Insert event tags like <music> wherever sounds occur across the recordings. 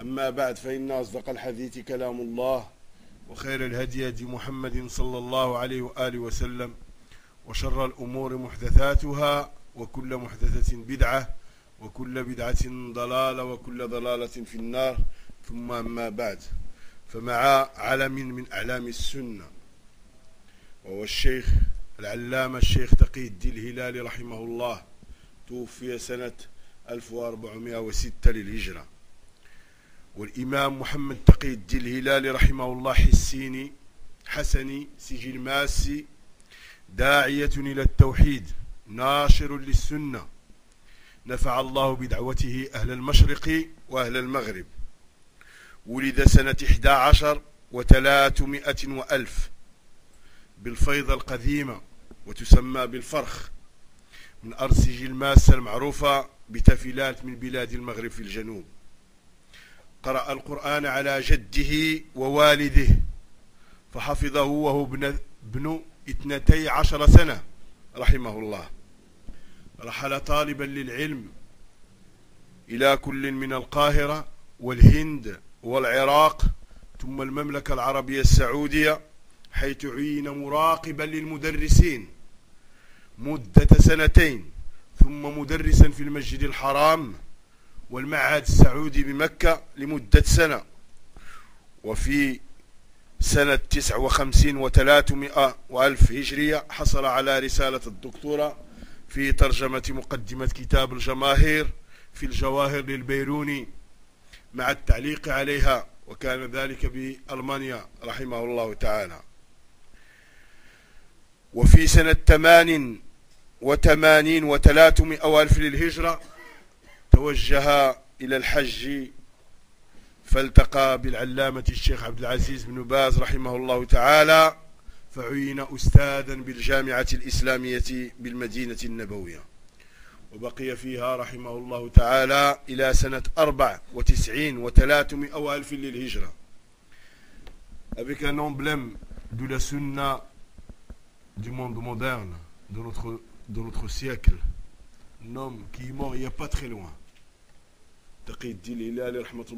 أما بعد فإن أصدق الحديث كلام الله وخير الهدي هدي محمد صلى الله عليه وآله وسلم وشر الأمور محدثاتها وكل محدثة بدعة وكل بدعة ضلالة وكل ضلالة في النار. ثم أما بعد فمع علم من أعلام السنة وهو الشيخ العلامة الشيخ تقي الدين الهلالي رحمه الله توفي سنة 1406 للهجرة. والإمام محمد تقي الدين الهلالي رحمه الله حسيني حسني سجل ماسي داعية إلى التوحيد ناشر للسنة. نفع الله بدعوته أهل المشرق وأهل المغرب. ولد سنة 11 وثلاثمائة وألف بالفيضة القديمة وتسمى بالفرخ من أرض سجل ماسة المعروفة بتفلات من بلاد المغرب في الجنوب. قرأ القرآن على جده ووالده فحفظه وهو ابن, ابن اثنتي عشر سنة رحمه الله. رحل طالبا للعلم إلى كل من القاهرة والهند والعراق ثم المملكة العربية السعودية حيث عين مراقبا للمدرسين مدة سنتين ثم مدرسا في المسجد الحرام والمعهد السعودي بمكة لمدة سنة. وفي سنة تسع وخمسين وثلاثمائة وألف هجرية حصل على رسالة الدكتورة في ترجمة مقدمة كتاب الجماهير في الجواهر للبيروني مع التعليق عليها وكان ذلك بألمانيا رحمه الله تعالى. وفي سنة ثمان وثمانين وثلاثمائة وألف للهجرة توجه إلى الحج فالتقى بالعلامة الشيخ عبد العزيز بن باز رحمه الله تعالى فعين أستاذا بالجامعة الإسلامية بالمدينة النبوية وبقي فيها رحمه الله تعالى إلى سنة أربع وتسعين وثلاثمائة وألف للهجرة avec un emblème de la sunna du monde moderne, de notre, de notre siècle, un homme qui est mort il n'y a pas très loin. Taqid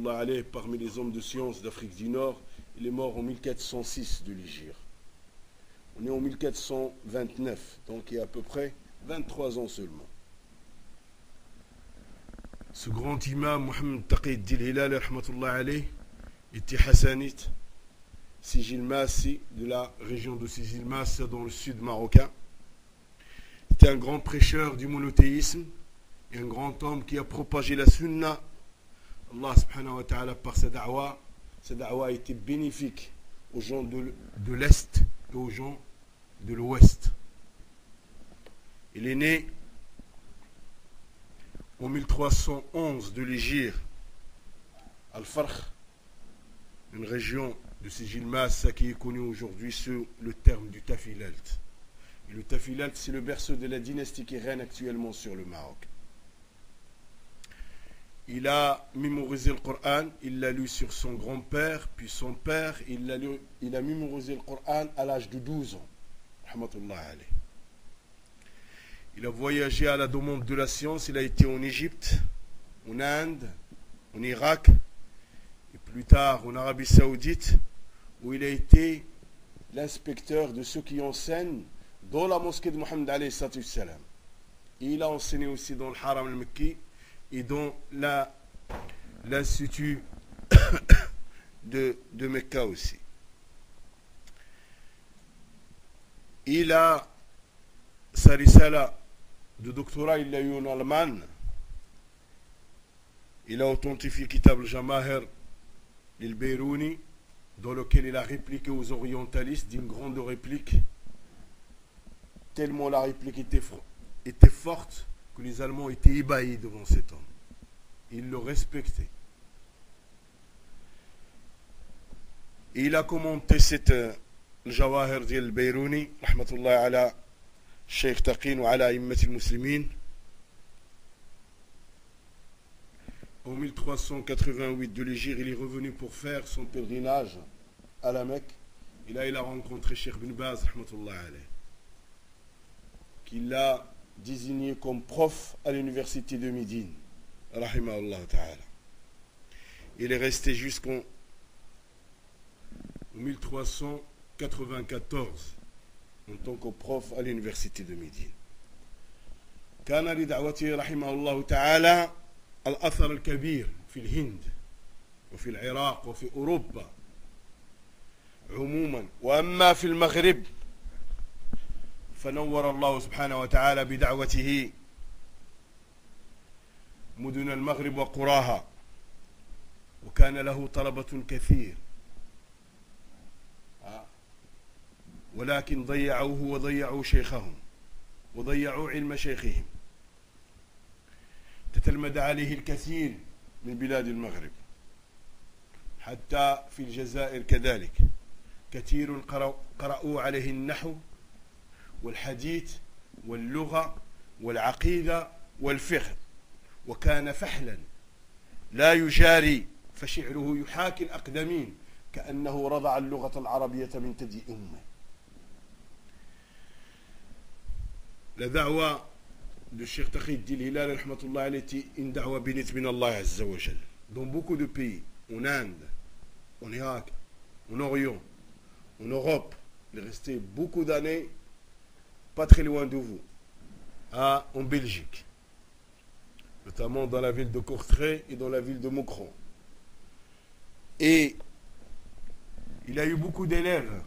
alayh, parmi les hommes de science d'Afrique du Nord, il est mort en 1406 de l'Égypte. On est en 1429, donc il y a à peu près 23 ans seulement. Ce grand imam, Mohamed Taqid alayh, était hassanite, Sigilmassi, de la région de Sigilmassi dans le sud marocain. C'était un grand prêcheur du monothéisme et un grand homme qui a propagé la sunna. Allah subhanahu wa ta'ala par sa da'wa, sa da'wa a été bénéfique aux gens de, l'Est et aux gens de l'Ouest. Il est né en 1311 de l'Égypte, Al-Farh, une région de Sigil Massa qui est connu aujourd'hui sous le terme du Tafilalt. Le Tafilalt, c'est le berceau de la dynastie qui règne actuellement sur le Maroc. Il a mémorisé le Coran, il l'a lu sur son grand-père, puis son père, il a, mémorisé le Coran à l'âge de 12 ans. Il a voyagé à la demande de la science, il a été en Égypte, en Inde, en Irak, et plus tard en Arabie Saoudite, où il a été l'inspecteur de ceux qui enseignent dans la mosquée de Mohammed. Il a enseigné aussi dans le Haram al-Mekki et dans l'institut <coughs> de, de Mecca aussi. Il a sa risala de doctorat, il l'a eu en Allemagne. Il a authentifié Kitab al-Jamahir l'Il-Beyrouni, dans lequel il a répliqué aux orientalistes d'une grande réplique, tellement la réplique était forte que les Allemands étaient ébahis devant cet homme. Ils le respectaient. Et il a commenté cette euh, Jawahir Dil Beyrouni, rahmatullah ala Sheikh Taqin ou ala Immat al-Muslimin, en 1388 de l'Égypte, il est revenu pour faire son pèlerinage à la Mecque. Et là, il a rencontré Cheikh bin Baz, qui l'a désigné comme prof à l'université de Médine. Il est resté jusqu'en 1394 en tant que prof à l'université de Médine. كان لدعوته رحمه الله تعالى الأثر الكبير في الهند وفي العراق وفي أوروبا عموما وأما في المغرب فنور الله سبحانه وتعالى بدعوته مدن المغرب وقراها وكان له طلبة كثير. ولكن ضيعوه وضيعوا شيخهم وضيعوا علم شيخهم. تتلمذ عليه الكثير من بلاد المغرب حتى في الجزائر كذلك. كثير قرأوا عليه النحو والحديث واللغة والعقيدة والفقه. وكان فحلا. لا يجاري فشعره يحاكي الأقدمين كأنه رضع اللغة العربية من تدي أمه. لدعوة للشيخ تقي الدين الهلال رحمة الله التي إن دعوة بنت من الله عز وجل. دون بوكو دو بي وناند ونيراك ونوريون ونوروب لغستي بوكو داني pas très loin de vous, à, en Belgique, notamment dans la ville de Courtrai et dans la ville de Moucron. Et il a eu beaucoup d'élèves,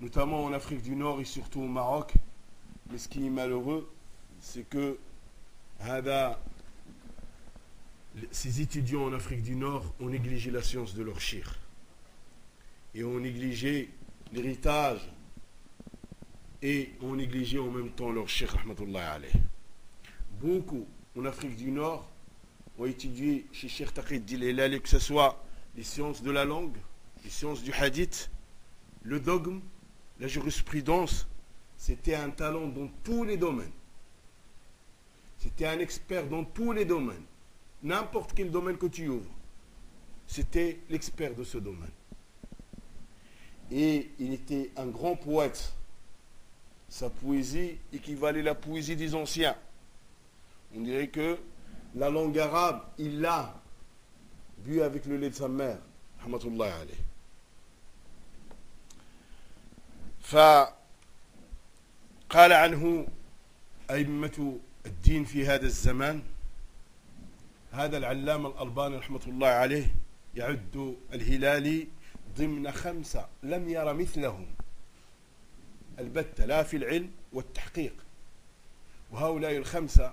notamment en Afrique du Nord et surtout au Maroc, mais ce qui est malheureux, c'est que ces étudiants en Afrique du Nord ont négligé la science de leur chir et ont négligé l'héritage et ont négligé en même temps leur chir. Beaucoup en Afrique du Nord ont étudié chez Cheikh Taqid Dilelali, que ce soit les sciences de la langue, les sciences du hadith, le dogme, la jurisprudence, c'était un talent dans tous les domaines. C'était un expert dans tous les domaines. N'importe quel domaine que tu ouvres, c'était l'expert de ce domaine. Et il était un grand poète. Sa poésie équivalait à la poésie des anciens. On dirait que la langue arabe, il l'a bu avec le lait de sa mère. قال عنه أئمة الدين في هذا الزمان هذا العلام الألباني رحمة الله عليه يعد الهلالي ضمن خمسة لم ير مثلهم البتة لا في العلم والتحقيق. وهؤلاء الخمسة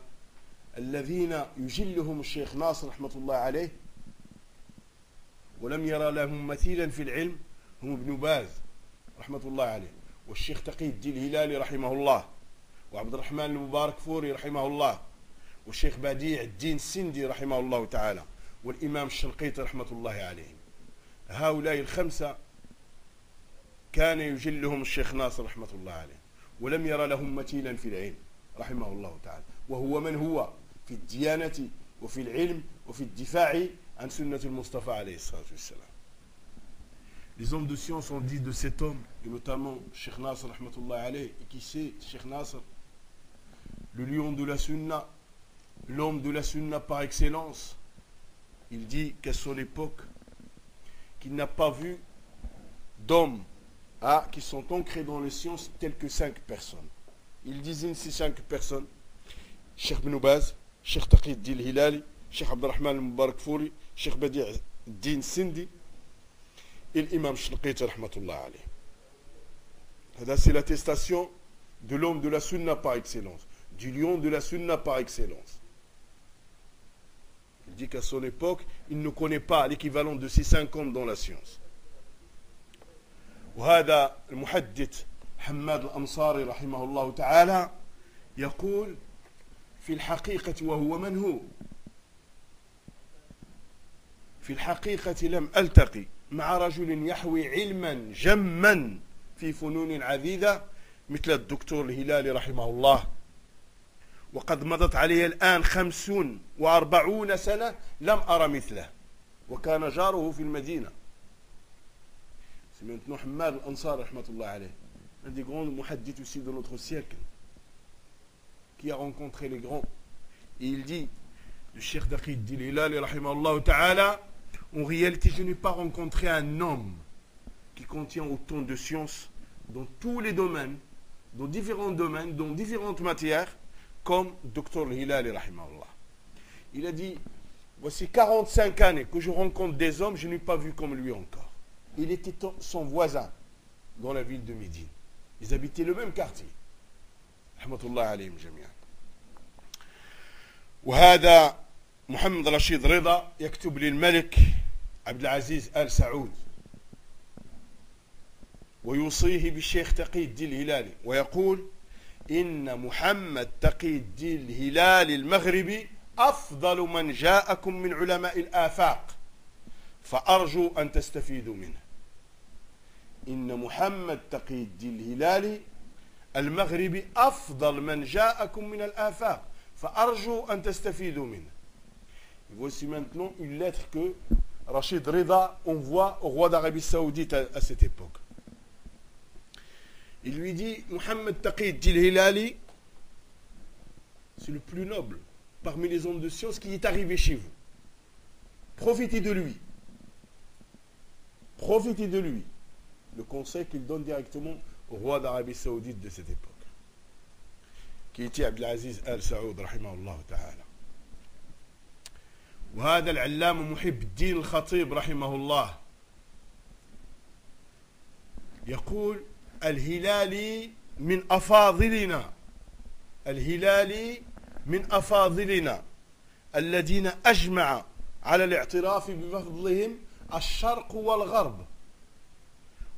الذين يجلهم الشيخ ناصر رحمة الله عليه ولم يرى لهم مثيلا في العلم هم ابن باز رحمة الله عليه. والشيخ تقي الدين الهلالي رحمه الله وعبد الرحمن المبارك فوري رحمه الله والشيخ بديع الدين السندي رحمه الله تعالى والإمام الشنقيطي رحمة الله عليهم. هؤلاء الخمسة كان يجلهم الشيخ ناصر رحمة الله عليه ولم يرى لهم مثيلا في العلم رحمه الله تعالى وهو من هو في الديانة وفي العلم وفي الدفاع عن سنة المصطفى عليه الصلاة والسلام Les hommes de science ont dit de cet homme, et notamment Sheikh Nasr, et qui c'est Sheikh Nasr Le lion de la sunna, l'homme de la sunna par excellence. Il dit qu'à son époque, qu'il n'a pas vu d'hommes ah, qui sont ancrés dans les sciences tels que cinq personnes. Il désigne ces cinq personnes Sheikh Benoubaz, Sheikh Taqid Dil Hilali, Sheikh Abdurrahman Mubarak Fouri, Sheikh Badi' Din Sindi, et l'imam Shnqit rahmatullah alayh. C'est l'attestation de l'homme de la sunna par excellence, du lion de la sunna par excellence. Il dit qu'à son époque, il ne connaît pas l'équivalent de ces 50 dans la science. وهذا المحدث حماد الأنصاري رحمه الله تعالى يقول في الحقيقة وهو من هو؟ في الحقيقة لم ألتقي مع رجل يحوي علما جما في فنون عديدة مثل الدكتور الهلالي رحمه الله. وقد مضت علي الآن خمسون وأربعون سنة لم أرى مثله وكان جاره في المدينة. C'est maintenant Hamad al-Ansar, un des grands muhaddiths aussi de notre siècle, qui a rencontré les grands. Et il dit, le Cheikh Daqid dit, ta'ala, en réalité, je n'ai pas rencontré un homme qui contient autant de sciences dans tous les domaines, dans différents domaines, dans différentes matières, comme Dr Hilal Il a dit, voici 45 années que je rencontre des hommes, je n'ai pas vu comme lui encore. Il était son voisin dans la ville de Médine. Ils habitaient le même quartier. Rahmatullah alayhim jami'an. وهذا محمد رشيد رضا يكتب للملك عبد العزيز آل سعود ويوصيه بالشيخ تقي الدين الهلالي ويقول إن محمد تقي الدين الهلالي المغربي أفضل من جاءكم من علماء الآفاق فأرجو أن تستفيدوا منه إن محمد تقي الدين الهلالي المغربي أفضل من جاءكم من الآفاق فأرجو أن تستفيدوا منه Voici maintenant une lettre que Rachid Rida envoie au roi d'Arabie Saoudite à, à, cette époque. Il lui dit Mohammed Taqid Hilali, c'est le plus noble parmi les hommes de science qui est arrivé chez vous. Profitez de lui. Profitez de lui. Le conseil qu'il donne directement au roi d'Arabie Saoudite de cette époque, qui était Abdelaziz Al-Saoud, rahimahullah ta'ala. وهذا العلام محب الدين الخطيب رحمه الله يقول الهلالي من أفاضلنا الهلالي من أفاضلنا الذين أجمع على الاعتراف بفضلهم الشرق والغرب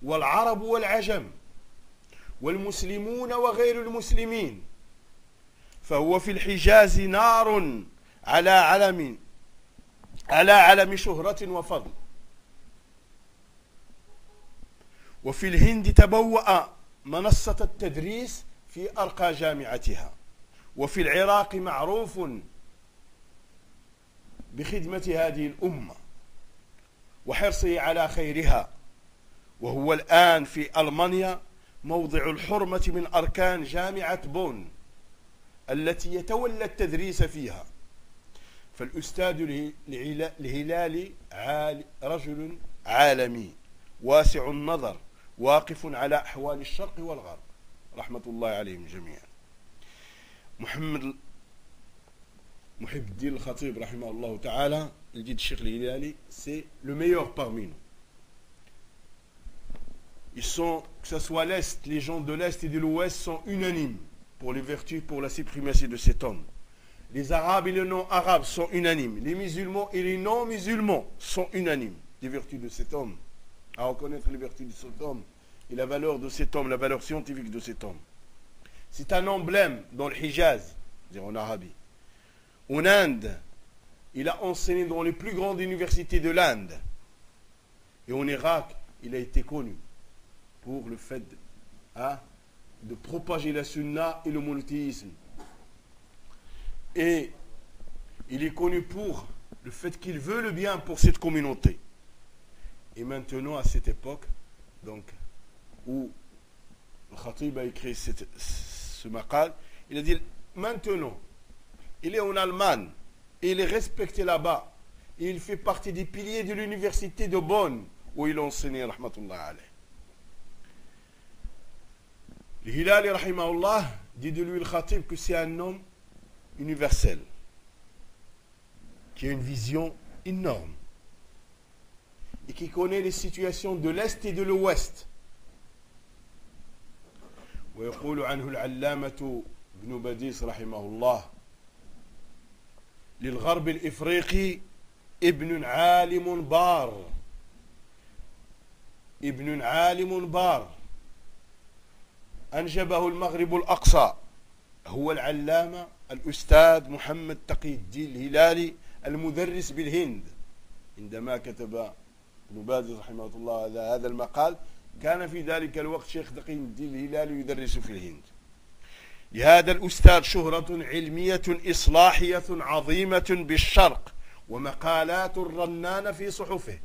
والعرب والعجم والمسلمون وغير المسلمين فهو في الحجاز نار على علم على علم شهرة وفضل. وفي الهند تبوأ منصة التدريس في أرقى جامعتها. وفي العراق معروف بخدمة هذه الأمة وحرصه على خيرها. وهو الآن في ألمانيا موضع الحرمة من أركان جامعة بون التي يتولى التدريس فيها. فالأستاذ الهلالي رجل عالمي واسع النظر واقف على أحوال الشرق والغرب. رحمة الله عليهم جميعا. محمد محب الدين الخطيب رحمه الله تعالى الجد الشيخ الهلالي سي لو meilleur parmi nous. Ils sont que ce soit l'est les gens de l'est et de l'ouest sont unanimes pour les vertus pour la suprématie de cet homme Les Arabes et les non-Arabes sont unanimes. Les musulmans et les non-musulmans sont unanimes des vertus de cet homme. À reconnaître les vertus de cet homme et la valeur de cet homme, la valeur scientifique de cet homme. C'est un emblème dans le Hijaz, en Arabie. En Inde, il a enseigné dans les plus grandes universités de l'Inde. Et en Irak, il a été connu pour le fait de, hein, de propager la sunna et le monothéisme. Et il est connu pour le fait qu'il veut le bien pour cette communauté. Et maintenant, à cette époque, donc, où le Khatib a écrit cette, ce maqal, il a dit maintenant, il est en Allemagne, et il est respecté là-bas, il fait partie des piliers de l'université de Bonn, où il a enseigné, rahmatullah alayh. Le Hilali, rahimahullah, dit de lui le Khatib que c'est un homme universel, qui a une vision énorme. et qui connaît les situations de l'Est et de l'Ouest. ويقول عنه العلامة ابن بديس رحمه الله للغرب الإفريقي ابن عالم بار ابن عالم بار أنجبه المغرب الأقصى هو العلامة الأستاذ محمد تقي الدين الهلالي المدرس بالهند. عندما كتب ابن باز رحمه الله هذا هذا المقال كان في ذلك الوقت شيخ تقي الدين الهلالي يدرس في الهند. لهذا الأستاذ شهرة علمية إصلاحية عظيمة بالشرق ومقالات رنانة في صحفه.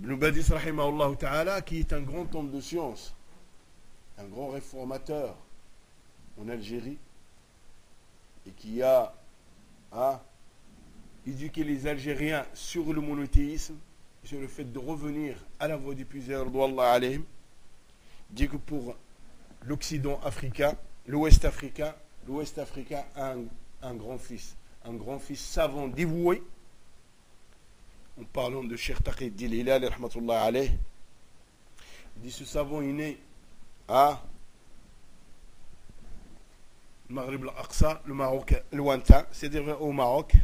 Ibn Badis, ta'ala, qui est un grand homme de science, un grand réformateur en Algérie, et qui a, a éduqué les Algériens sur le monothéisme, sur le fait de revenir à la voie des alayhim, dit que pour l'Occident africain, l'Ouest africain, l'Ouest africain a un grand fils, un grand fils savant, dévoué, en parlant de Cheikh Taqi Hilal, alayh, il dit ce savant est né à Maghrib al-Aqsa, le Maroc lointain, c'est-à-dire au Maroc.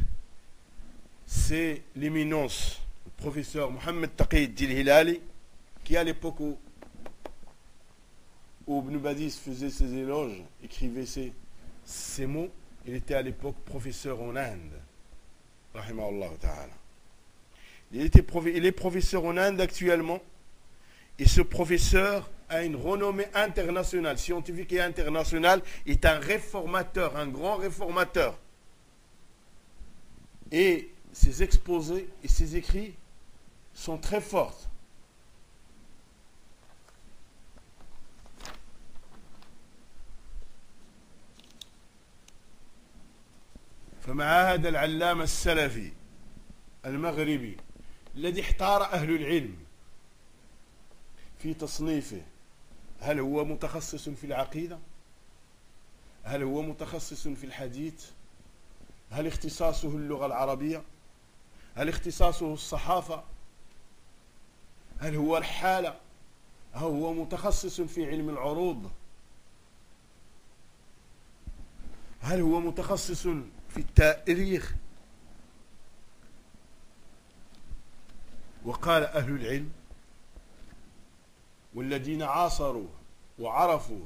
C'est l'éminence, le professeur Mohamed Taqi Hilali, qui à l'époque où, où faisait ses éloges, écrivait ses, mots, il était à l'époque professeur en Inde. Ta'ala. Il, est professeur en Inde actuellement. Et ce professeur a une renommée internationale, scientifique et internationale, est un réformateur, un grand réformateur. Et ses exposés et ses écrits sont très forts. الذي احتار أهل العلم في تصنيفه. هل هو متخصص في العقيدة؟ هل هو متخصص في الحديث؟ هل اختصاصه اللغة العربية؟ هل اختصاصه الصحافة؟ هل هو الحالة؟ هل هو متخصص في علم العروض؟ هل هو متخصص في التاريخ؟ وقال أهل العلم والذين عاصروا وعرفوا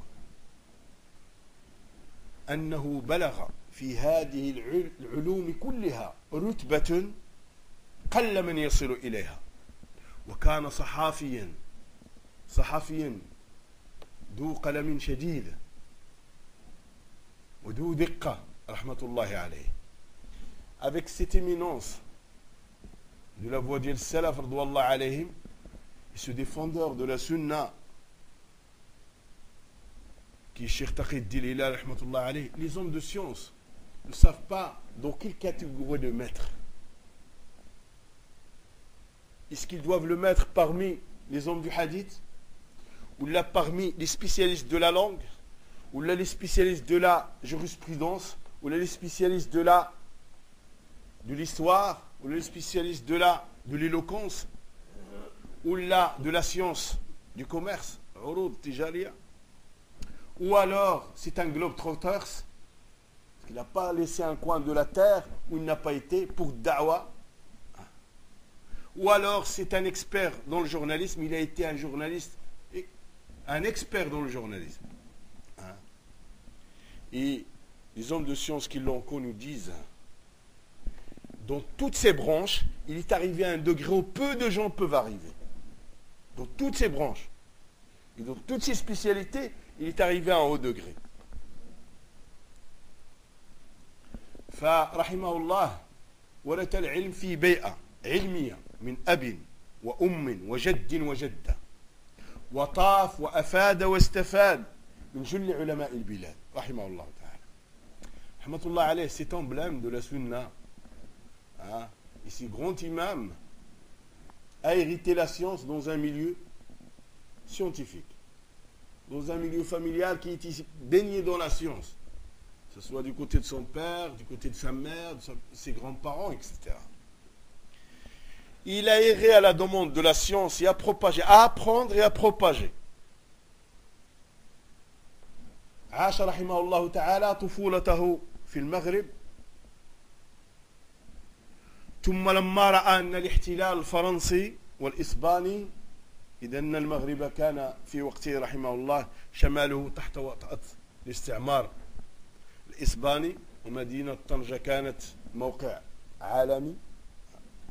أنه بلغ في هذه العلوم كلها رتبة قل من يصل إليها. وكان صحافيا صحفيا ذو قلم شديد وذو دقة رحمة الله عليه. Avec cette éminence de la voix d'Il Salaf alayhim, et ce défendeur de la sunna qui est Sheikh Taqid alayhi, les hommes de science ne savent pas dans quelle catégorie de mettre. Est-ce qu'ils doivent le mettre parmi les hommes du hadith ou là parmi les spécialistes de la langue ou là les spécialistes de la jurisprudence ou là les spécialistes de l'histoire? Ou les spécialistes de la de l'éloquence ou là de la science du commerce ou alors c'est un globe trotters il n'a pas laissé un coin de la terre où il n'a pas été pour da'wa ou alors c'est un expert dans le journalisme il a été un journaliste un expert dans le journalisme. Hein. et les hommes de science qui l'ont connu disent dans toutes ces branches, il est arrivé à un degré où peu de gens peuvent arriver. Dans toutes ces branches. Et dans toutes ces spécialités, il est arrivé à un haut degré. فرحمه الله ورث العلم في بيئة علمية من أب وأم وجد وجدة وطاف وأفاد واستفاد من جل علماء البلاد رحمه الله تعالى رحمة الله عليه c'est emblème de la sunna hein, ici grand imam, a hérité la science dans un milieu scientifique, dans un milieu familial qui est baigné dans la science, que ce soit du côté de son père, du côté de sa mère, de ses grands-parents, etc. il a erré à la demande de la science et à propager, à apprendre et à propager. عاش رحمه الله تعالى طفولته في المغرب ثم لما رأى أن الاحتلال الفرنسي والإسباني إذا المغرب كان في وقته رحمه الله شماله تحت وطأة الاستعمار الإسباني ومدينة طنجة كانت موقع عالمي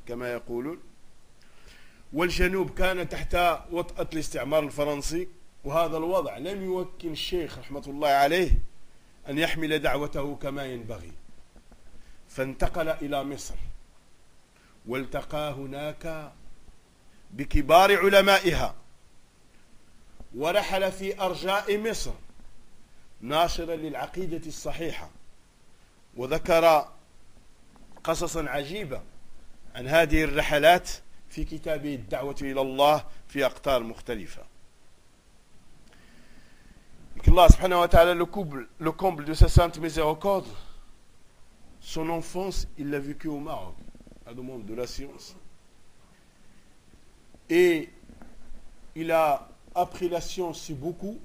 كما يقولون. والجنوب كان تحت وطأة الاستعمار الفرنسي وهذا الوضع لم يمكن الشيخ رحمة الله عليه أن يحمل دعوته كما ينبغي. فانتقل إلى مصر. والتقى هناك بكبار علمائها ورحل في أرجاء مصر ناشرا للعقيدة الصحيحة وذكر قصصا عجيبة عن هذه الرحلات في كتابه الدعوة إلى الله في أقطار مختلفة. Allah subhanahu wa ta'ala le comble, le comble de sa sainte miséricorde, son enfance, il l'a vécu au Maroc, de la science. Et il a appris la science beaucoup.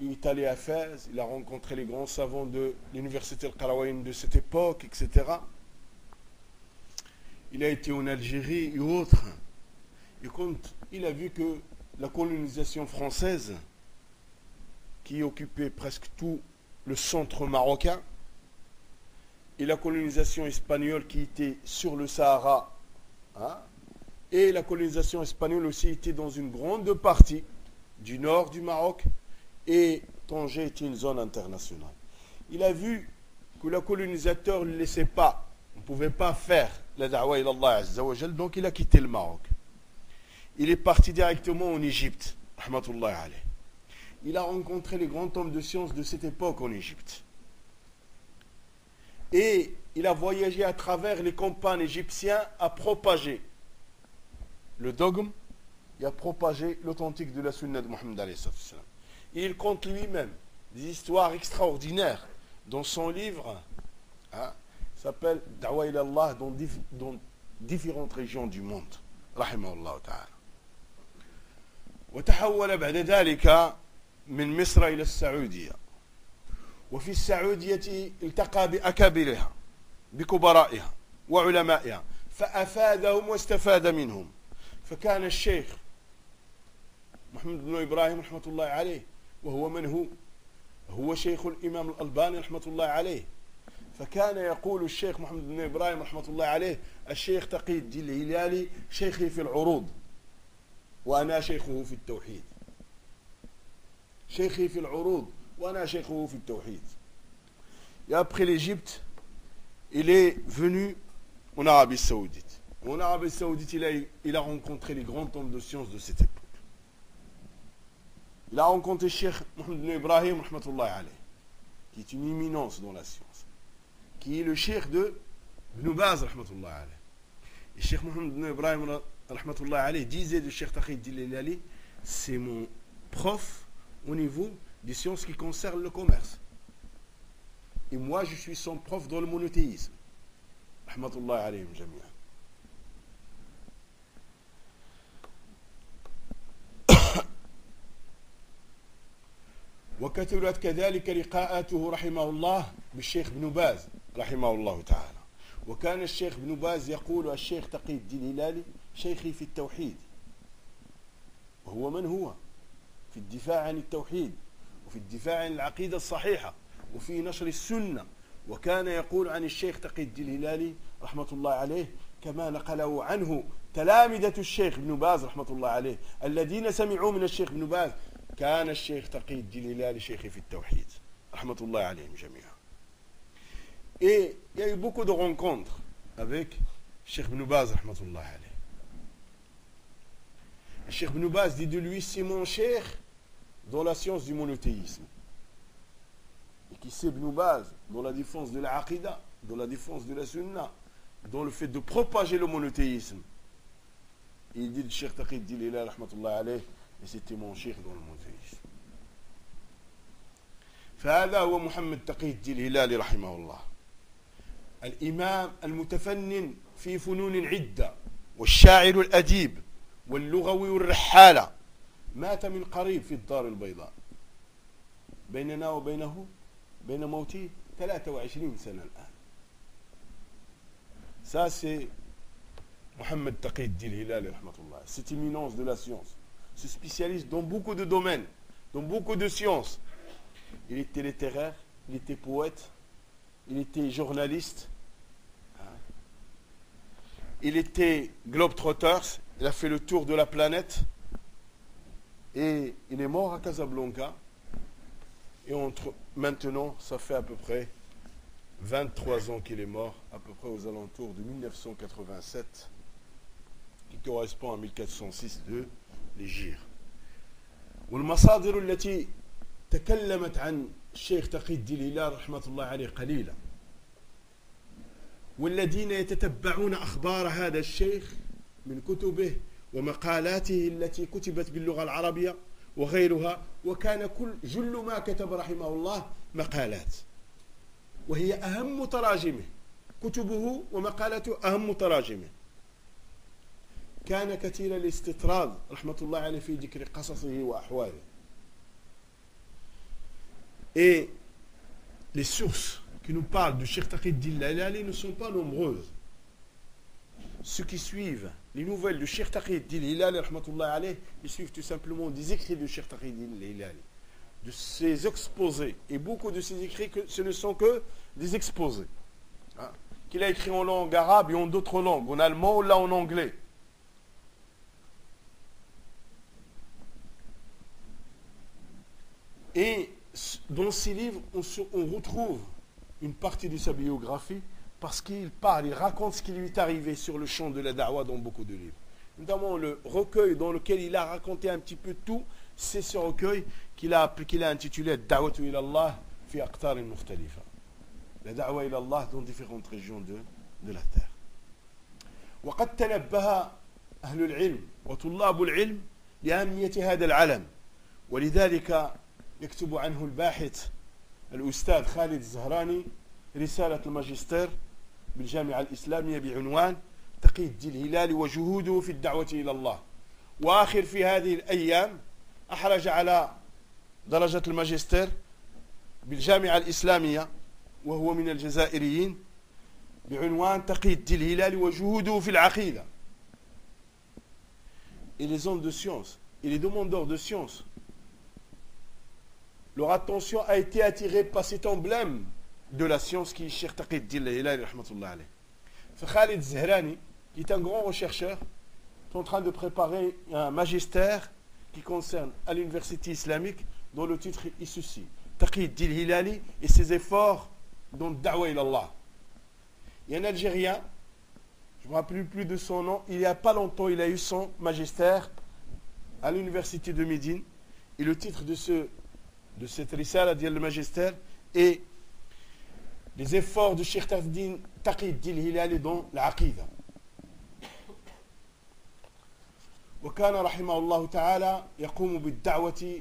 Il est allé à Fès, il a rencontré les grands savants de l'université Al-Qarawin de cette époque, etc. Il a été en Algérie et autres. Et quand il a vu que la colonisation française, qui occupait presque tout le centre marocain, et la colonisation espagnole qui était sur le Sahara, hein, et la colonisation espagnole aussi était dans une grande partie du nord du Maroc, et Tanger était une zone internationale. Il a vu que le colonisateur ne laissait pas, ne pouvait pas faire la da'wa ila Allah donc il a quitté le Maroc. Il est parti directement en Égypte, Il a rencontré les grands hommes de science de cette époque en Égypte Et il a voyagé à travers les campagnes égyptiens à propager le dogme et à propager l'authentique de la sunna de Mohammed Et il compte lui-même des histoires extraordinaires dans son livre, hein, s'appelle Dawa ila Allah dans, dans, différentes régions du monde. رحمه الله تعالى وتحول بعد ذلك من مصر إلى السعودية وفي السعودية التقى بأكابرها بكبرائها وعلمائها فأفادهم واستفاد منهم. فكان الشيخ محمد بن إبراهيم رحمة الله عليه وهو من هو؟ هو شيخ الإمام الألباني رحمة الله عليه. فكان يقول الشيخ محمد بن إبراهيم رحمة الله عليه الشيخ تقي الدين الهلالي شيخي في العروض وأنا شيخه في التوحيد. شيخي في العروض Et après l'Égypte, il est venu en Arabie Saoudite. En Arabie Saoudite, il a, rencontré les grands hommes de science de cette époque. Il a rencontré Cheikh Mohamed Ibrahim, qui est une imminence dans la science, qui est le Cheikh de Ibn Baz, Et Cheikh Mohamed Ibrahim, disait de Cheikh Taqid Dililali, c'est mon prof au niveau des sciences qui concernent le commerce. Et moi, je suis son prof dans le monothéisme. Rahmatullah alayhim. وكثرت كذلك لقاءاته رحمه الله بالشيخ بن باز رحمه الله تعالى وكان الشيخ بن باز يقول الشيخ تقي الدين الهلالي شيخي في التوحيد وهو من هو في الدفاع عن التوحيد وفي الدفاع عن العقيدة الصحيحة وفي نشر السنة. وكان يقول عن الشيخ تقي الدين الهلالي رحمة الله عليه كما نقله عنه تلامذة الشيخ ابن باز رحمة الله عليه الذين سمعوا من الشيخ ابن باز كان الشيخ تقي الدين الهلالي شيخي في التوحيد رحمة الله عليهم جميعا. Et il y a eu beaucoup de rencontres avec Cheikh Ibn Baz, rahmatullah alayh. Cheikh Ibn Baz dit de lui, c'est mon dans la science du monothéisme. Et qui Ibn Baz dans la défense de la aqidah, dans la défense de la sunna, dans le fait de propager le monothéisme. Il dit de Cheikh Taqi Dilila, rahmatullah alayh, et c'était mon cheikh dans le monothéisme. فهذا هو محمد تقي الدين الهلالي رحمه الله الإمام المتفنن في فنون عدة والشاعر الأديب واللغوي والرحالة مات من قريب في الدار البيضاء بيننا وبينه بين موته 23 سنة الآن Ça, c'est Mohamed Taqid Hilali, cette éminence de la science, ce spécialiste dans beaucoup de domaines, dans beaucoup de sciences. Il était littéraire, il était poète, il était journaliste, il était globetrotter, il a fait le tour de la planète et il est mort à Casablanca. Et entre, maintenant, ça fait à peu près 23 ans qu'il est mort, à peu près aux alentours de 1987, qui correspond à 1406 de l'Égypte. والمصادر التي تكلمت عن الشيخ تقي الدين الهلال رحمة الله عليه قليلة والذين يتتبعون أخبار هذا الشيخ من كتبه ومقالاته التي كتبت باللغة العربية وغيرها وكان كل جل ما كتب رحمه الله مقالات. وهي أهم تراجمه كتبه ومقالته أهم تراجمه كان كثير الاستطراد رحمة الله عليه في ذكر قصصه وأحواله. Et les sources qui nous parlent du Cheikh Taqid Lalali ne sont pas nombreuses. Ceux qui suivent les nouvelles du Cheikh Taqid Hilali, ils suivent tout simplement des écrits du Cheikh Taqid Hilali, de ses exposés. Et beaucoup de ces écrits, ce ne sont que des exposés. Hein, qu'il a écrit en langue arabe et en d'autres langues, en allemand ou là en anglais. Et dans ces livres, on, retrouve une partie de sa biographie parce qu'il parle, il raconte ce qui lui est arrivé sur le champ de la da'wah dans beaucoup de livres. Notamment le recueil dans lequel il a raconté un petit peu tout, c'est ce recueil qu'il a, qu'il a intitulé Da'watu ila Allah fi aqtar mukhtalifa. La da'wah ila Allah dans différentes régions de, de la terre. وقد تنبه أهل العلم وطلاب العلم لأهمية هذا العلم ولذلك يكتب عنه الباحث الأستاذ خالد الزهراني رسالة الماجستير بالجامعة الإسلامية بعنوان تقي الدين الهلالي وجهوده في الدعوة إلى الله. وآخر في هذه الأيام أحرج على درجة الماجستير بالجامعة الإسلامية وهو من الجزائريين بعنوان تقي الدين الهلالي وجهوده في العقيدة. Et les hommes de science et les demandeurs de science. Leur attention a été attirée par cet emblème de la science qui est Cheikh Taqiddin rahmatullah Khalid Zahrani, qui est un grand rechercheur, est en train de préparer un magistère qui concerne à l'université islamique dont le titre est ceci Taqiddin Hilali et ses efforts dans Da'wa Allah. Il y a un Algérien, je ne me rappelle plus de son nom, il n'y a pas longtemps, il a eu son magistère à l'université de Médine. Et le titre de ce de cette risala dit le magistère et les efforts de Sheikh Taqi Taqid Hilali dans l'Aqidah. وكان رحمه الله تعالى يقوم بالدعوة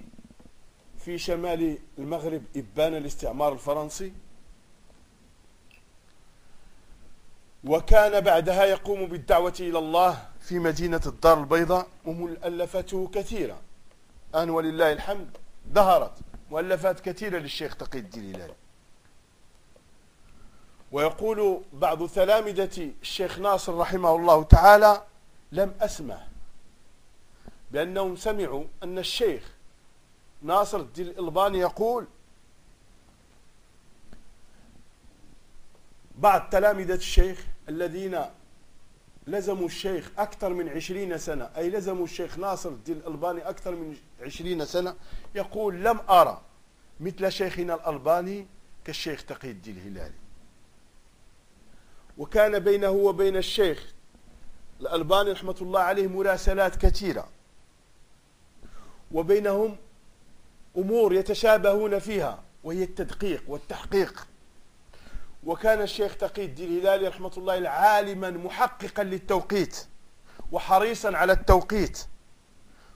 في شمال المغرب إبان الاستعمار الفرنسي وكان بعدها يقوم بالدعوة إلى الله في مدينة الدار البيضاء ومؤلفاته كثيرة أن ولله الحمد ظهرت مؤلفات كثيرة للشيخ تقي الدين الهلالي ويقول بعض تلامذة الشيخ ناصر رحمه الله تعالى لم أسمع بأنهم سمعوا أن الشيخ ناصر الدين الألباني يقول بعض تلامذة الشيخ الذين لزموا الشيخ أكثر من عشرين سنة أي لزموا الشيخ ناصر الدين الألباني أكثر من عشرين سنة يقول لم أرى مثل شيخنا الألباني كالشيخ تقي الدين الهلالي. وكان بينه وبين الشيخ الألباني رحمة الله عليه مراسلات كثيرة. وبينهم أمور يتشابهون فيها وهي التدقيق والتحقيق. وكان الشيخ تقي الدين الهلالي رحمة الله عالما محققا للتوقيت وحريصا على التوقيت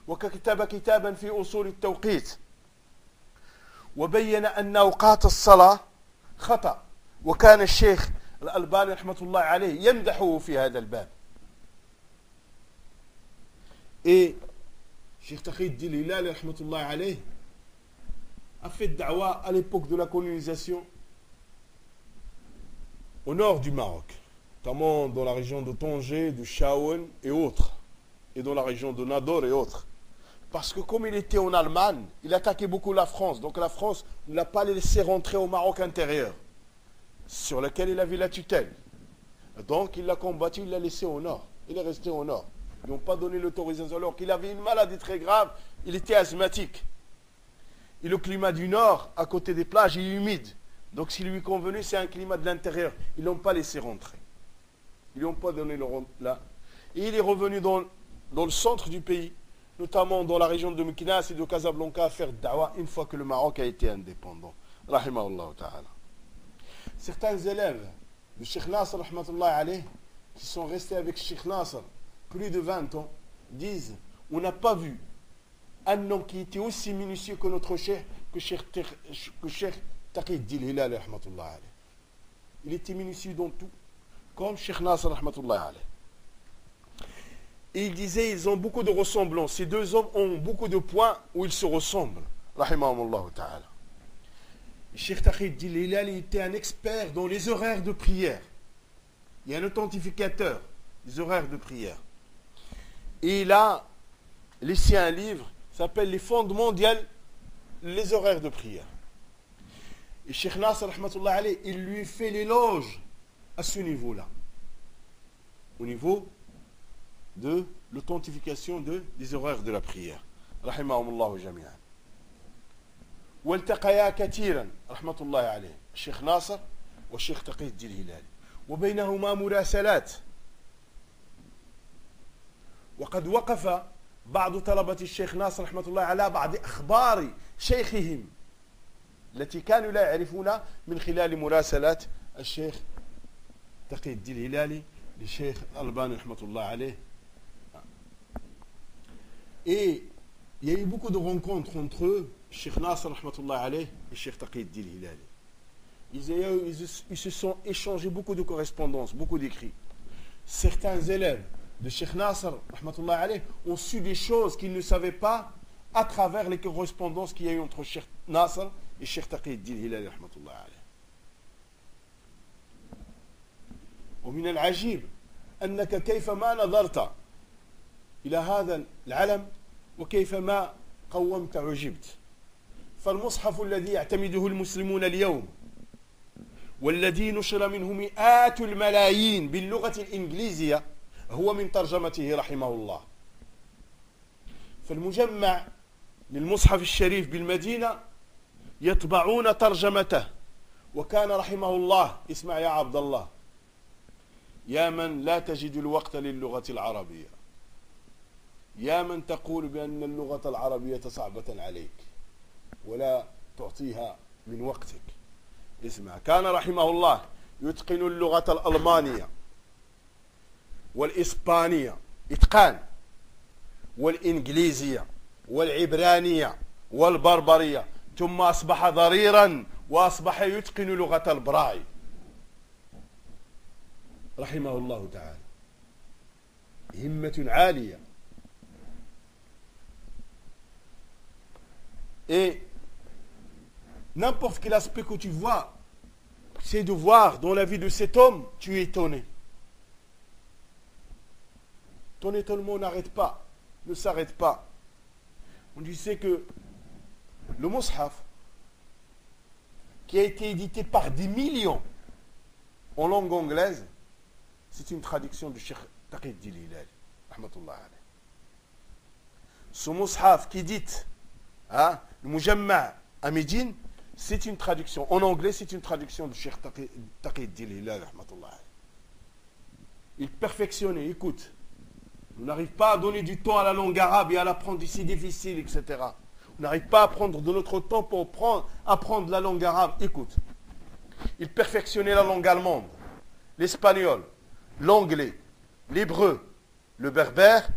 وكتب كتابا في أصول التوقيت. وبين أن أوقات الصلاة خطأ وكان الشيخ الألباني رحمة الله عليه يمدحه في هذا الباب Et Cheikh Taqid Dililal, a fait da'wah à l'époque de la colonisation au nord du Maroc, notamment dans la région de Tanger, de Shaoun et autres, et dans la région de Nador et autres. Parce que comme il était en Allemagne, il attaquait beaucoup la France. Donc la France ne l'a pas laissé rentrer au Maroc intérieur, sur lequel il avait la tutelle. Donc il l'a combattu, il l'a laissé au nord. Il est resté au nord. Ils n'ont pas donné l'autorisation alors qu'il avait une maladie très grave. Il était asthmatique. Et le climat du nord, à côté des plages, est humide. Donc s'il lui convenait, c'est un climat de l'intérieur. Ils ne l'ont pas laissé rentrer. Ils ne pas donné le là. Et il est revenu dans, le centre du pays notamment dans la région de Mekinas et de Casablanca, à faire dawa une fois que le Maroc a été indépendant. Rahimahullah ta'ala. Certains élèves de Sheikh Nasr, qui sont restés avec Sheikh Nasr plus de 20 ans, disent on n'a pas vu un homme qui était aussi minutieux que notre Cheikh, que Cheikh, Taqid Hilal, Il était minutieux dans tout, comme Sheikh Nasr. Et il disait, ils ont beaucoup de ressemblances. Ces deux hommes ont beaucoup de points où ils se ressemblent. Ta'ala. Cheikh Tahid Dililal était un expert dans les horaires de prière. Il y a un authentificateur des horaires de prière. Et il a laissé un livre s'appelle Les fondements mondiales, les horaires de prière. Et Cheikh Nasser, il lui fait l'éloge à ce niveau-là. Au niveau de l'authentification des horaires de la prière. Jamia. والتقيا كثيرا رحمة الله عليه الشيخ ناصر والشيخ تقي الدين الهلالي. وبينهما مراسلات. وقد وقف بعض طلبة الشيخ ناصر رحمة الله على بعض أخبار شيخهم التي كانوا لا يعرفون من خلال مراسلات الشيخ تقي الدين الهلالي للشيخ الألباني رحمة الله عليه. Et il y a eu beaucoup de rencontres entre eux, Sheikh Nasr alayh, et Sheikh Taqid Hilali. Ils, ils, ils, se sont échangés beaucoup de correspondances, beaucoup d'écrits. Certains élèves de Sheikh Nasr alayh, ont su des choses qu'ils ne savaient pas à travers les correspondances qu'il y a eu entre Sheikh Nasr et Sheikh Taqid Hilali. ومن العجيب أنك كيفما نظرت إلى هذا العلم وكيفما قومت عجبت فالمصحف الذي يعتمده المسلمون اليوم والذي نشر منه مئات الملايين باللغة الإنجليزية هو من ترجمته رحمه الله. فالمجمع للمصحف الشريف بالمدينة يطبعون ترجمته وكان رحمه الله اسمع يا عبد الله يا من لا تجد الوقت للغة العربية يا من تقول بأن اللغة العربية صعبة عليك. ولا تعطيها من وقتك. اسمع كان رحمه الله يتقن اللغة الألمانية والإسبانية إتقان والإنجليزية والعبرانية والبربرية ثم أصبح ضريرا وأصبح يتقن لغة البراي. رحمه الله تعالى. همة عالية. Et n'importe quel aspect que tu vois, c'est de voir dans la vie de cet homme, tu es étonné. Ton étonnement n'arrête pas, ne s'arrête pas. On disait que le Mus'haf, qui a été édité par des millions en langue anglaise, c'est une traduction du Cheikh Taqid Dililal. Ce Mus'haf qui dit hein, le Mujamma à c'est une traduction. En anglais, c'est une traduction de Cheikh Taqid. Il perfectionnait, écoute. On n'arrive pas à donner du temps à la langue arabe et à l'apprendre ici difficile, etc. On n'arrive pas à prendre de notre temps pour prendre, apprendre la langue arabe. Écoute. Il perfectionnait la langue allemande, l'espagnol, l'anglais, l'hébreu, le berbère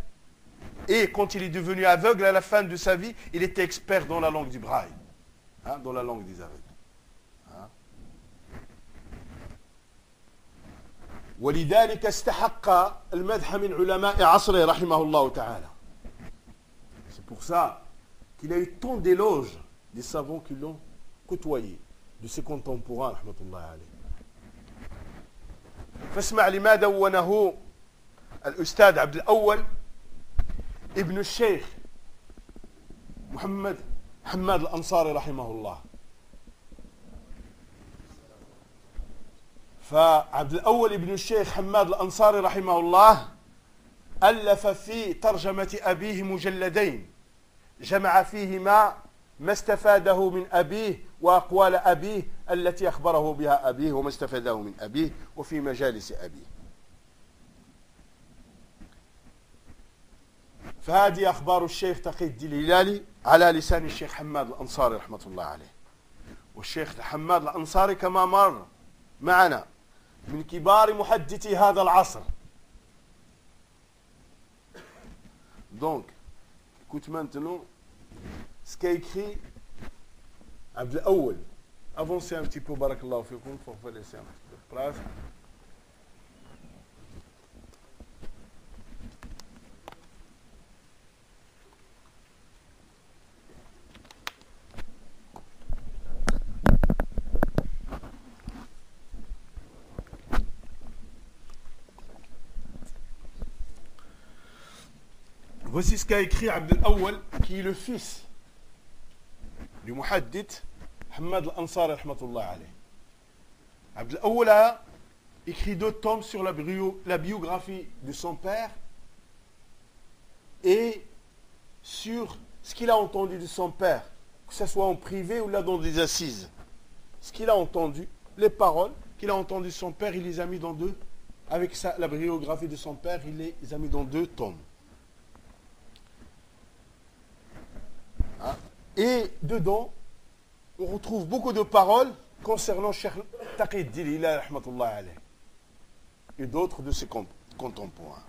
et quand il est devenu aveugle à la fin de sa vie, il était expert dans la langue du braille, hein, dans la langue des aveugles. Hein. ولذلك استحق المدح من علماء عصره رحمه الله تعالى pour ça qu'il a eu tant d'éloges des savants qui l'ont côtoyé, de ses contemporains, rahmatullah alayhi. فاسمع لما دونه الأستاذ عبد الأول ابن الشيخ محمد حماد الأنصاري رحمه الله. فعبد الأول ابن الشيخ حماد الأنصاري رحمه الله ألف في ترجمة أبيه مجلدين. جمع فيهما ما استفاده من أبيه وأقوال أبيه التي أخبره بها أبيه وما استفاده من أبيه وفي مجالس أبيه. فهذه أخبار الشيخ تقي الدين الهلالي على لسان الشيخ حماد الأنصاري رحمة الله عليه. والشيخ حماد الأنصاري كما مر معنا من كبار محدثي هذا العصر. دونك كنت ما نتنو كري عبد الأول افونسي ان تي بو بارك الله فيكم فوق فالي سي Voici ce qu'a écrit Abdel Awal, qui est le fils du muhaddith Hamad al-Ansari alayh. Abdel Awal a écrit deux tomes sur la, la biographie de son père et sur ce qu'il a entendu de son père, que ce soit en privé ou là dans des assises. Ce qu'il a entendu, les paroles qu'il a entendues de son père, il les a mis dans deux, avec la biographie de son père, il les a mis dans deux tomes. Et dedans, on retrouve beaucoup de paroles concernant Cheikh Taqid Dilila et d'autres de ses contemporains.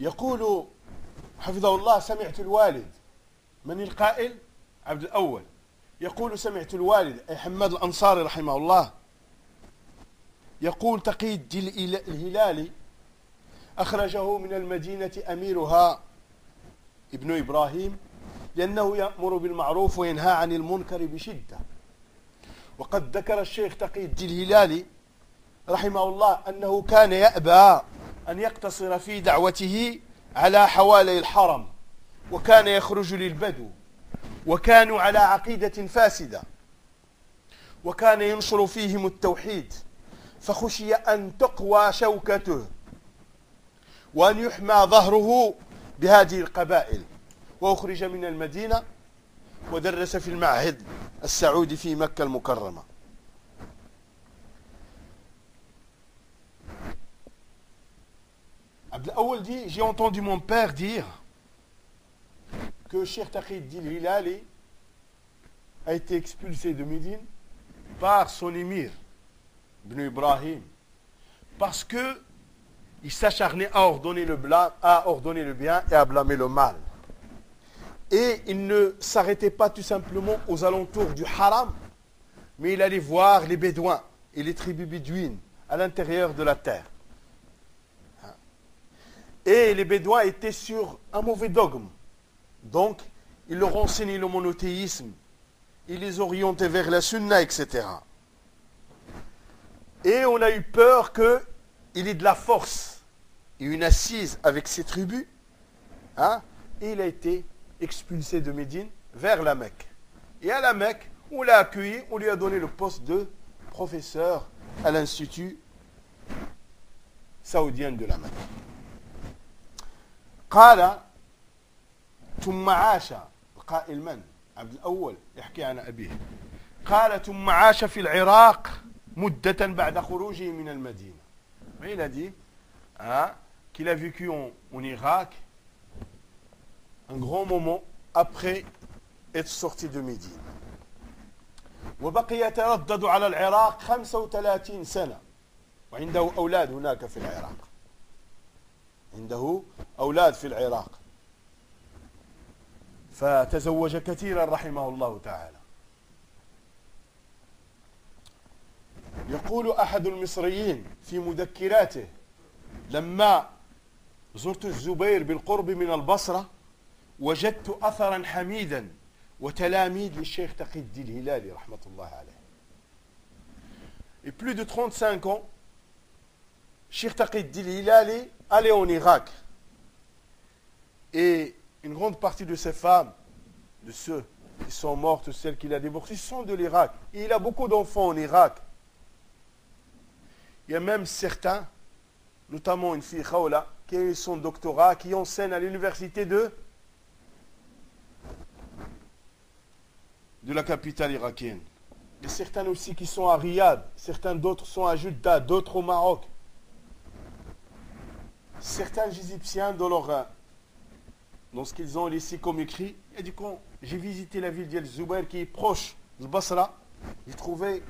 يقول حفظه الله سمعت الوالد من القائل؟ عبد الأول. يقول سمعت الوالد أي حماد الأنصاري رحمه الله. يقول تقي الهلالي أخرجه من المدينة أميرها ابن إبراهيم لأنه يأمر بالمعروف وينهى عن المنكر بشدة. وقد ذكر الشيخ تقي الدين الهلالي رحمه الله أنه كان يأبى أن يقتصر في دعوته على حوالي الحرم وكان يخرج للبدو وكانوا على عقيدة فاسدة وكان ينشر فيهم التوحيد فخشي أن تقوى شوكته وأن يحمى ظهره بهذه القبائل وأخرج من المدينة ودرس في المعهد السعودي في مكة المكرمة Abdel dit J'ai entendu mon père dire que Cheikh Taqid Hilali a été expulsé de Médine par son émir, Ibn Ibrahim, parce que il s'acharnait à ordonner le bien et à blâmer le mal. Et il ne s'arrêtait pas tout simplement aux alentours du haram, mais il allait voir les bédouins et les tribus bédouines à l'intérieur de la terre. Et les bédouins étaient sur un mauvais dogme. Donc, il leur enseignait le monothéisme, il les orientait vers la sunna, etc. Et on a eu peur qu'il ait de la force une assise avec ses tribus, hein, et il a été expulsé de Médine vers la Mecque. Et à la Mecque, on l'a accueilli, on lui a donné le poste de professeur à l'Institut saoudien de la Mecque. قال ثم عاش القائل من عبد الأول يحكي عن أبيه قال ثم عاش في العراق مدة بعد خروجه من المدينة ما il a dit hein, qu'il a vécu en, en Irak un grand moment après être sorti de Médine. وبقي يتردد على العراق 35 سنة وعنده أولاد هناك في العراق عنده أولاد في العراق فتزوج كثيرا رحمه الله تعالى يقول أحد المصريين في مذكراته لما زرت الزبير بالقرب من البصرة وجدت أثرا حميدا وتلاميذ للشيخ تقي الدين الهلالي رحمة الله عليه Et plus de 35 ans, Cheikh Taqi Hilali allait en Irak. Et une grande partie de ces femmes, de ceux qui sont mortes, celles qu'il a divorcées, sont de l'Irak. Et il a beaucoup d'enfants en Irak. Il y a même certains, notamment une fille Khawla, qui a eu son doctorat, qui enseigne à l'université de, de la capitale irakienne. Et certains aussi qui sont à Riyad, certains d'autres sont à Jeddah, d'autres au Maroc. Certains Égyptiens dans leur dans ce qu'ils ont laissé comme écrit, a dit quand j'ai visité la ville d'El Zubair qui est proche de Basra, j'ai trouvé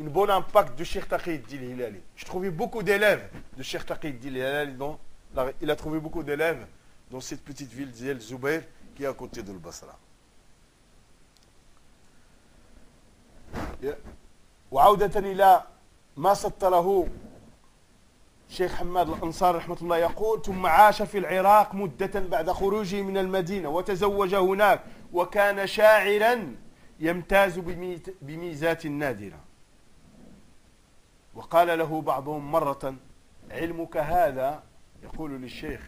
un bon impact de Cheikh Taqid Hilali. J'ai trouvé beaucoup d'élèves de Cheikh Taqid Hilali. Il a trouvé beaucoup d'élèves dans cette petite ville d'El Zubair qui est à côté de Basra. وعودة إلى ما سطره شيخ حماد الأنصار رحمة الله يقول ثم عاش في العراق مدة بعد خروجه من المدينة وتزوج هناك وكان شاعرا يمتاز بميزات نادرة وقال له بعضهم مرة علمك هذا يقول للشيخ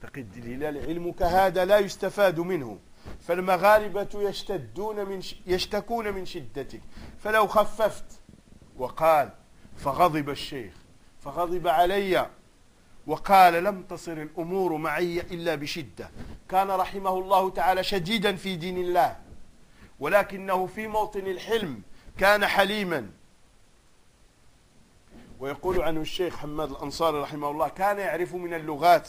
تقي الهلال علمك هذا لا يستفاد منه فالمغاربة يشتدون من يشتكون من شدتك فلو خففت. وقال فغضب الشيخ فغضب علي. وقال لم تصر الأمور معي إلا بشدة. كان رحمه الله تعالى شديدا في دين الله ولكنه في موطن الحلم كان حليما. ويقول عنه الشيخ حماد الأنصاري رحمه الله كان يعرف من اللغات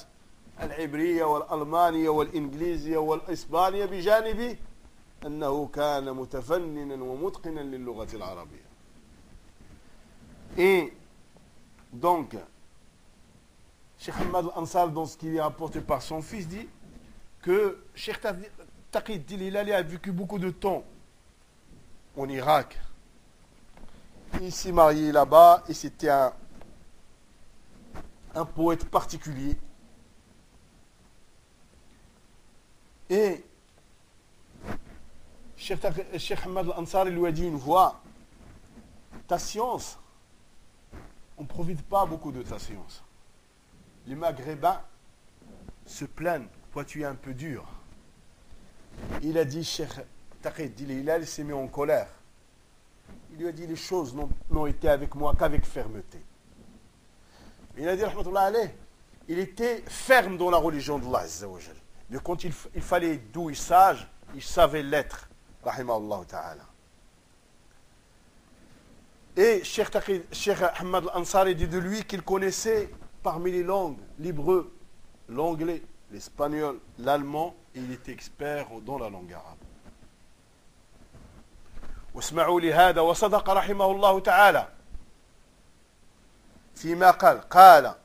العبرية والألمانية والإنجليزية والإسبانية بجانب أنه كان متفننا ومتقنا للغة العربية Et donc, Cheikh Ahmad al-Ansar, dans ce qui est apporté par son fils, dit que Cheikh Taqid Hilali a vécu beaucoup de temps en Irak. Il s'est marié là-bas et c'était un, un poète particulier. Et Cheikh, Ahmad al-Ansari lui a dit une fois, ta science, on ne profite pas beaucoup de ta science. Les Maghrébins se plaignent, toi tu es un peu dur. Il a dit, Cheikh Taqid il s'est mis en colère. Il lui a dit, les choses n'ont été avec moi qu'avec fermeté. Il a dit, il était ferme dans la religion d'Allah. Mais quand il, fallait d'où il sage, il savait l'être. Et Cheikh Ahmad al-Ansari dit de lui qu'il connaissait parmi les langues l'hébreu, l'anglais, l'espagnol, l'allemand, et il était expert dans la langue arabe. واسمعوا لهذا وصدق رحمه الله تعالى. فيما قال قال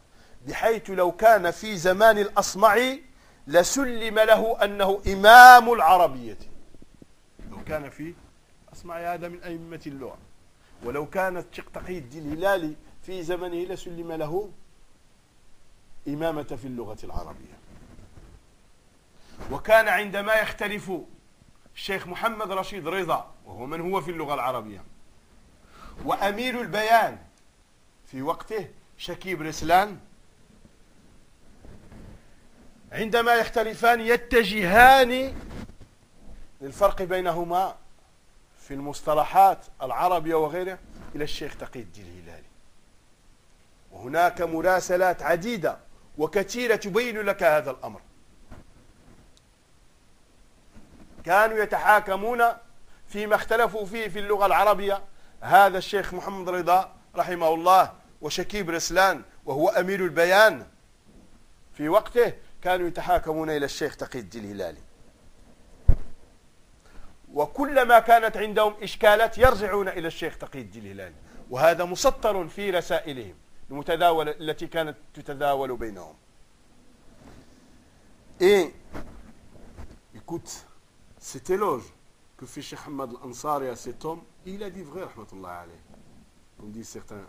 بحيث لو كان في زمان الأصمعي لسلم له أنه إمام العربية. لو كان في أصمعي هذا من أئمة اللغة. ولو كانت شق تقي الدين الهلالي في زمنه لسلم له إمامة في اللغة العربية. وكان عندما يختلف الشيخ محمد رشيد رضا وهو من هو في اللغة العربية. وأمير البيان في وقته شكيب رسلان عندما يختلفان يتجهان للفرق بينهما في المصطلحات العربية وغيرها إلى الشيخ تقي الدين الهلالي. وهناك مراسلات عديدة وكثيرة تبين لك هذا الأمر. كانوا يتحاكمون فيما اختلفوا فيه في اللغة العربية. هذا الشيخ محمد رضا رحمه الله وشكيب رسلان وهو أمير البيان. في وقته كانوا يتحاكمون إلى الشيخ تقي الدين الهلالي. وكلما كانت عندهم إشكالات يرجعون إلى الشيخ تقي الدين الهلالي. وهذا مسطر في رسائلهم المتداولة التي كانت تتداول بينهم. Et écoute, cet éloge que fait Cheikh Ahmad al-Ansari à cet homme, il a dit vrai, comme disent certains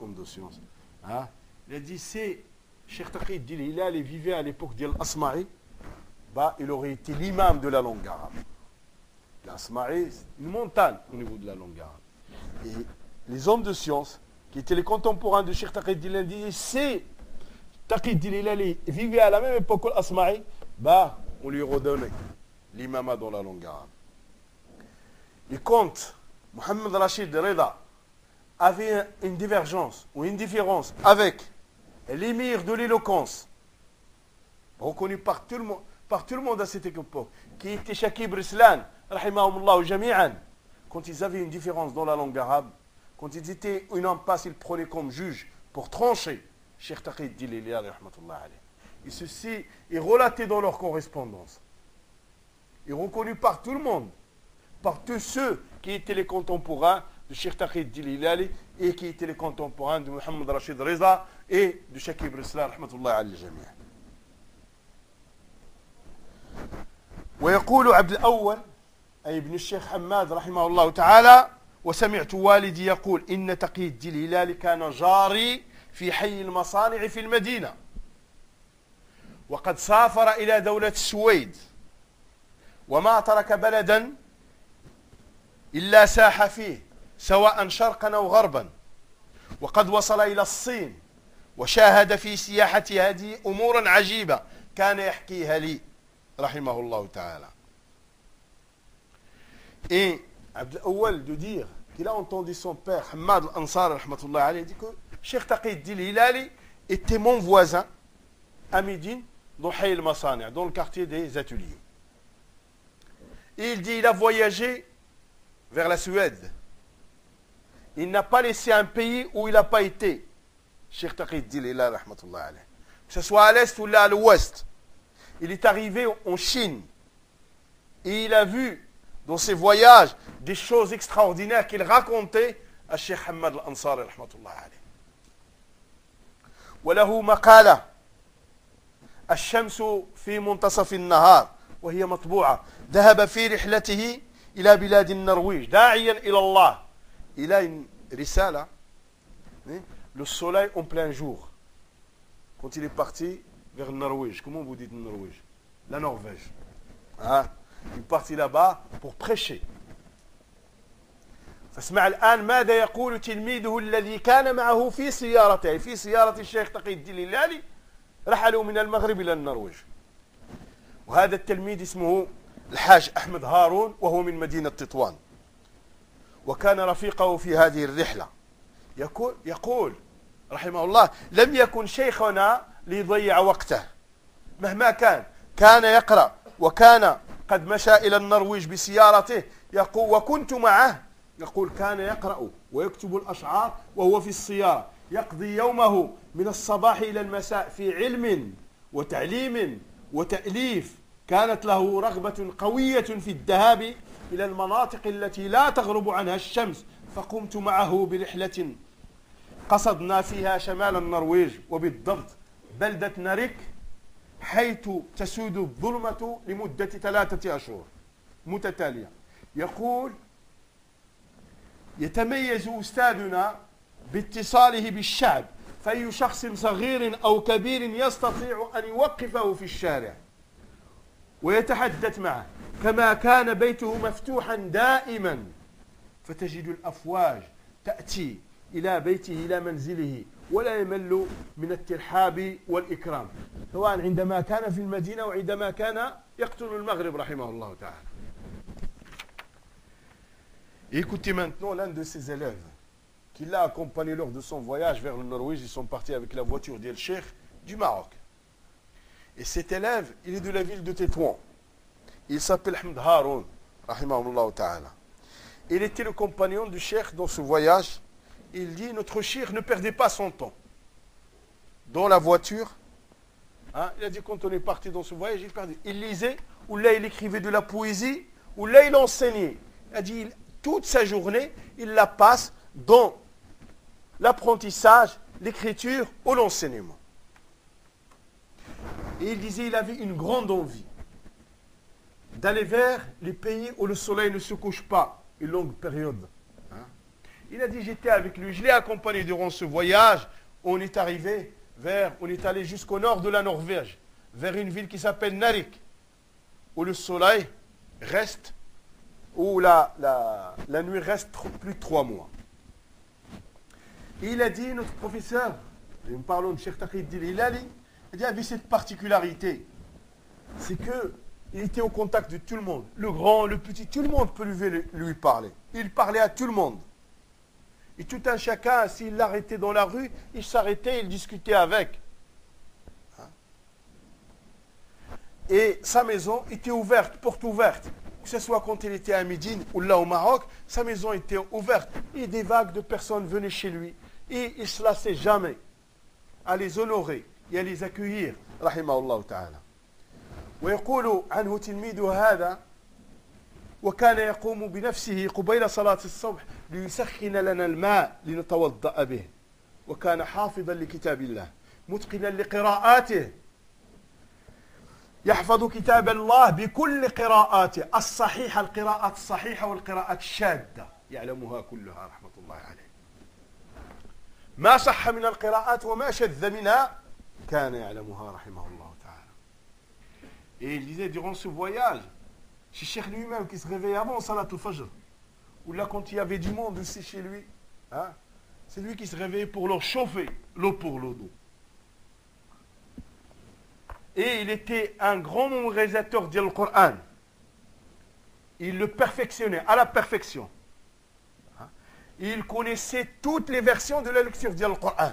hommes de science. Hein? Il a dit c'est Cheikh Taqi Hilal vivait à l'époque d'Al-Asma'i, bah, il aurait été l'imam de la langue arabe. L'Asma'i, c'est une montagne au niveau de la langue arabe. Et les hommes de science, qui étaient les contemporains de Cheikh Taqi Hilal, disaient c'est Taqi Hilal vivait à la même époque que l'Asma'i, bah, on lui redonnait l'imam dans la langue arabe. Et quand Mohamed Rachid Reda avait une divergence ou une différence avec l'émir de l'éloquence, reconnu par tout, le monde, à cette époque, qui était Shakib Rislan, quand ils avaient une différence dans la langue arabe, quand ils étaient une impasse, ils prenaient comme juge pour trancher Cheikh Taqid et ceci est relaté dans leur correspondance. Et reconnu par tout le monde, par tous ceux qui étaient les contemporains de Sheikh Taqid Dililali et qui étaient les contemporains de Mohamed Rashid Reza et de Shakib Rislan rahmatullah al jami' ويقول عبد الأول أي ابن الشيخ حماد رحمه الله تعالى وسمعت والدي يقول إن تقي الدين الهلالي كان جاري في حي المصانع في المدينة وقد سافر إلى دولة السويد وما ترك بلدا إلا ساح فيه سواء شرقا أو غربا. وقد وصل إلى الصين وشاهد في سياحتي هذه امورا عجيبة كان يحكيها لي رحمه الله تعالى. اي عبد الأول دودير دير كي لا اونتوندي سون بير حماد الانصار رحمه الله عليه ديكو شيخ تقي الدين الهلالي اي تي مون فوازان امي دين دون حي المصانع دون الكارتي دي زاتوليو Et il dit il a voyagé vers la Suède. Il n'a pas laissé un pays où il n'a pas été. Cheikh Taqid Dilila, rahmatullah alayhi. Que ce soit à l'est ou là à l'ouest. Il est arrivé en Chine. Et il a vu dans ses voyages des choses extraordinaires qu'il racontait à Cheikh Hamad al-Ansari, rahmatullah alayhi. وله مقالة الشمس في منتصف النهار وهي مطبوعة ذهب في رحلته إلى بلاد النرويج داعيا إلى الله. إلى رسالة le soleil en plein jour. Quand il est parti vers le Norvège. Comment vous dites Norvège? La Norvège. Parti là-bas pour prêcher. فاسمع الآن ماذا يقول تلميذه الذي كان معه في سيارته. في سيارة الشيخ تقي الدين اللالي رحلوا من المغرب إلى النرويج. وهذا التلميذ اسمه الحاج أحمد هارون وهو من مدينة تطوان. وكان رفيقه في هذه الرحلة. يقول, يقول رحمه الله لم يكن شيخنا ليضيع وقته. مهما كان كان يقرأ وكان قد مشى إلى النرويج بسيارته. يقول وكنت معه. يقول كان يقرأ ويكتب الأشعار وهو في السيارة. يقضي يومه من الصباح إلى المساء في علم وتعليم وتأليف كانت له رغبة قوية في الذهاب إلى المناطق التي لا تغرب عنها الشمس فقمت معه برحلة. قصدنا فيها شمال النرويج وبالضبط بلدة ناريك حيث تسود الظلمة لمدة ثلاثة أشهر. متتالية. يقول يتميز أستاذنا باتصاله بالشعب فأي شخص صغير أو كبير يستطيع أن يوقفه في الشارع. ويتحدث معه كما كان بيته مفتوحا دائما فتجد الأفواج تأتي إلى بيته إلى منزله ولا يمل من الترحاب والإكرام سواء عندما كان في المدينة وعندما كان يقتل المغرب رحمه الله تعالى écoutez maintenant l'un de ses élèves qui l'a accompagné lors de son voyage vers le Norvège. Ils sont partis avec la voiture d'El Sheikh du Maroc. Et cet élève, il est de la ville de Tétouan. Il s'appelle Ahmed Haroun, ta'ala. Il était le compagnon du cheikh dans ce voyage. Il dit, notre cheikh ne perdait pas son temps. Dans la voiture, hein, il a dit quand on est parti dans ce voyage, il perdait. Il lisait, ou là il écrivait de la poésie, ou là il enseignait. Il a dit, toute sa journée, il la passe dans l'apprentissage, l'écriture ou l'enseignement. Et il disait il avait une grande envie d'aller vers les pays où le soleil ne se couche pas une longue période. Hein. Il a dit j'étais avec lui, je l'ai accompagné durant ce voyage. On est arrivé vers, on est allé jusqu'au nord de la Norvège, vers une ville qui s'appelle Narik, où le soleil reste, où la, nuit reste plus de trois mois. il a dit, notre professeur, nous parlons de Cheikh Taqid il avait cette particularité, c'est que il était au contact de tout le monde. Le grand, le petit, tout le monde peut lui, lui parler. Il parlait à tout le monde. Et tout un chacun, s'il l'arrêtait dans la rue, il s'arrêtait, il discutait avec. Hein? Et sa maison était ouverte, porte ouverte. Que ce soit quand il était à Médine ou là au Maroc, sa maison était ouverte. Et des vagues de personnes venaient chez lui. Et il ne se lassait jamais à les honorer à les accueillir. Rahimahullah ta'ala. ويقول عنه تلميذه هذا وكان يقوم بنفسه قبيل صلاة الصبح ليسخن لنا الماء لنتوضأ به وكان حافظا لكتاب الله متقنا لقراءاته يحفظ كتاب الله بكل قراءاته الصحيحة القراءات الصحيحة والقراءات الشاذة يعلمها كلها رحمة الله عليه ما صح من القراءات وما شذ منها Et il disait, durant ce voyage, Cheikh lui-même qui se réveillait avant Salat al-Fajr. Ou là, quand il y avait du monde aussi chez lui, hein, c'est lui qui se réveillait pour leur chauffer l'eau pour l'eau d'eau. Et il était un grand mémorisateur du Coran. Il le perfectionnait à la perfection. Hein. Il connaissait toutes les versions de la lecture du Coran.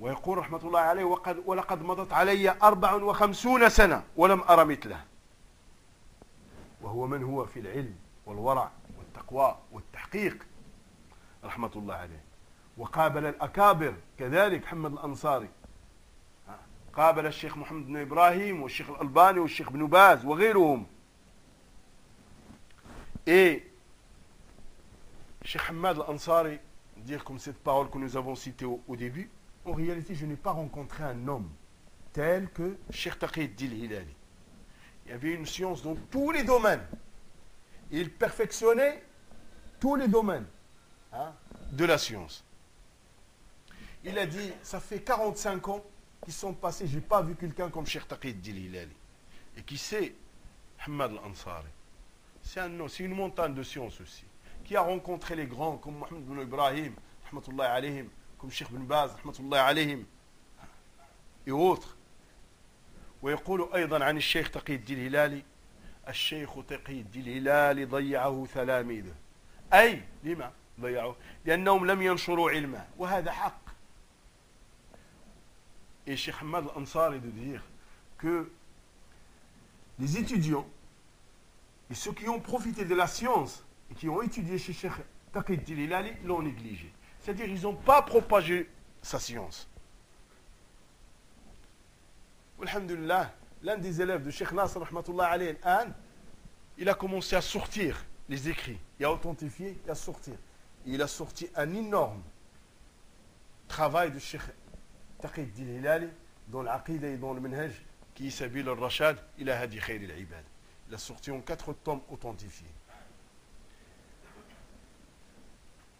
ويقول رحمة الله عليه وقد ولقد مضت علي أربع وخمسون سنة ولم أرى مثله وهو من هو في العلم والورع والتقوى والتحقيق؟ رحمة الله عليه. وقابل الأكابر كذلك محمد الأنصاري. قابل الشيخ محمد بن إبراهيم والشيخ الألباني والشيخ بن باز وغيرهم. Et Cheikh Hamad al-Ansari, dire comme cette parole que nous avons citée au, en réalité, je n'ai pas rencontré un homme tel que Cheikh Taqi Dil-Hilali. Il y avait une science dans tous les domaines. Il perfectionnait tous les domaines hein, de la science. Il a dit, ça fait 45 ans qu'ils sont passés, je n'ai pas vu quelqu'un comme Cheikh Taqi Dil-Hilali. Et qui sait Hamad al-Ansari. C'est un une montagne de science aussi. Qui a rencontré les grands comme Mohamed bin Ibrahim, كم الشيخ بن باز رحمة الله عليهم. يوطخ ويقول أيضا عن الشيخ تقي الدين الهلالي الشيخ تقي الدين الهلالي ضيعه تلاميذه أي؟ لما؟ ضيعه. لأنهم لم ينشروا علمه وهذا حق. اي الشيخ Hamad الانصاري est de dire que les سو كي اون بروفيتي دو لا سيونس la science et qui شيخ تقي الدين الهلالي Taqid Dililali. C'est-à-dire qu'ils n'ont pas propagé sa science. Alhamdulillah, l'un des élèves de Sheikh Nasr, il a commencé à sortir les écrits, et à authentifier et à sortir. Il a sorti un énorme travail de Sheikh Taqid Hilali dans l'Aqidah et dans le Minhaj qui Sabil al-Rashad, il a. Il a sorti en quatre tomes authentifiés.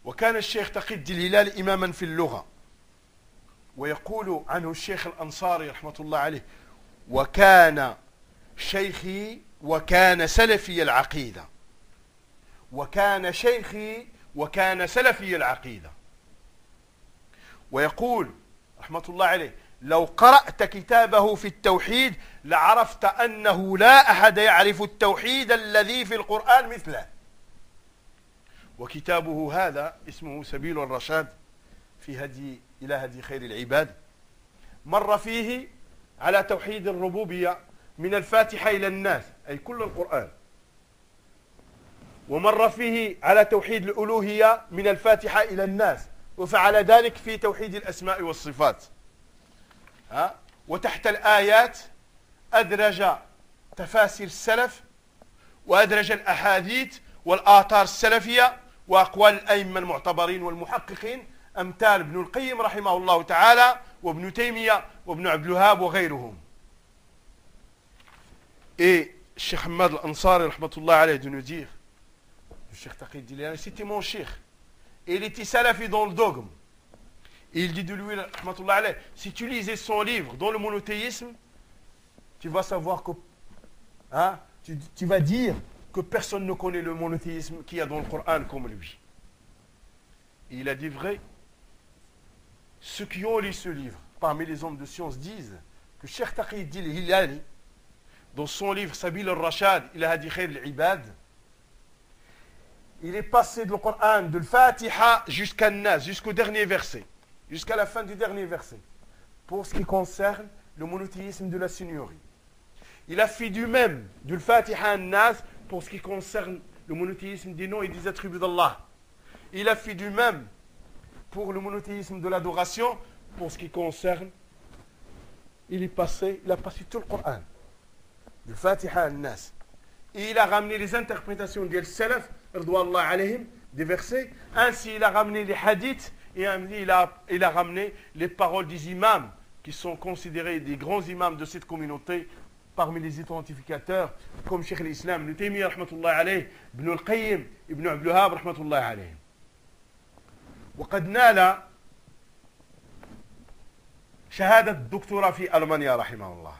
وكان الشيخ تقي الدين الهلال إماما في اللغة ويقول عنه الشيخ الأنصاري رحمة الله عليه وكان شيخي وكان سلفي العقيدة وكان شيخي وكان سلفي العقيدة. ويقول رحمة الله عليه لو قرأت كتابه في التوحيد لعرفت أنه لا أحد يعرف التوحيد الذي في القرآن مثله. وكتابه هذا اسمه سبيل الرشاد في هدي إلى هدي خير العباد. مر فيه على توحيد الربوبية من الفاتحة إلى الناس أي كل القرآن. ومر فيه على توحيد الألوهية من الفاتحة إلى الناس وفعل ذلك في توحيد الأسماء والصفات. ها؟ وتحت الآيات أدرج تفاسير السلف وأدرج الأحاديث والآثار السلفية وأقوال الأئمة المعتبرين والمحققين أمثال ابن القيم رحمه الله تعالى وابن تيمية وابن عبد الوهاب وغيرهم. إي الشيخ حماد الأنصاري رحمة الله عليه دون يدير الشيخ تقي الدين سيتي مون شيخ il était salafi dans le dogme. Et il dit de lui rahmatullah alayh ليزي سون ليفغ دون livre dans le monothéisme كو ها savoir que hein, que personne ne connaît le monothéisme qu'il y a dans le Coran comme lui. Et il a dit vrai. Ceux qui ont lu ce livre, parmi les hommes de science, disent que Cheikh Taqi Dil Hilali, dans son livre Sabil al-Rashad, il a dit al-Ibad, il est passé de le Coran, de Fatiha jusqu'à Nas, jusqu'au dernier verset, jusqu'à la fin du dernier verset, pour ce qui concerne le monothéisme de la seigneurie. Il a fait du même, du Fatiha à Nas, pour ce qui concerne le monothéisme des noms et des attributs d'Allah. Il a fait du même pour le monothéisme de l'adoration, pour ce qui concerne, il est passé, il a passé tout le Coran, du Fatiha à Nas. Et il a ramené les interprétations des salaf, des versets, ainsi il a ramené les hadiths, et il a ramené les paroles des imams, qui sont considérés des grands imams de cette communauté, parmi les identificateurs, comme Cheikh l'Islam, Ibn Taymiyyah, rahmatullah alayh, Ibn al-Qayyim, Ibn Abdul Wahab, rahmatullah alayh. وقد نال شهادة الدكتوراه في ألمانيا رحمه الله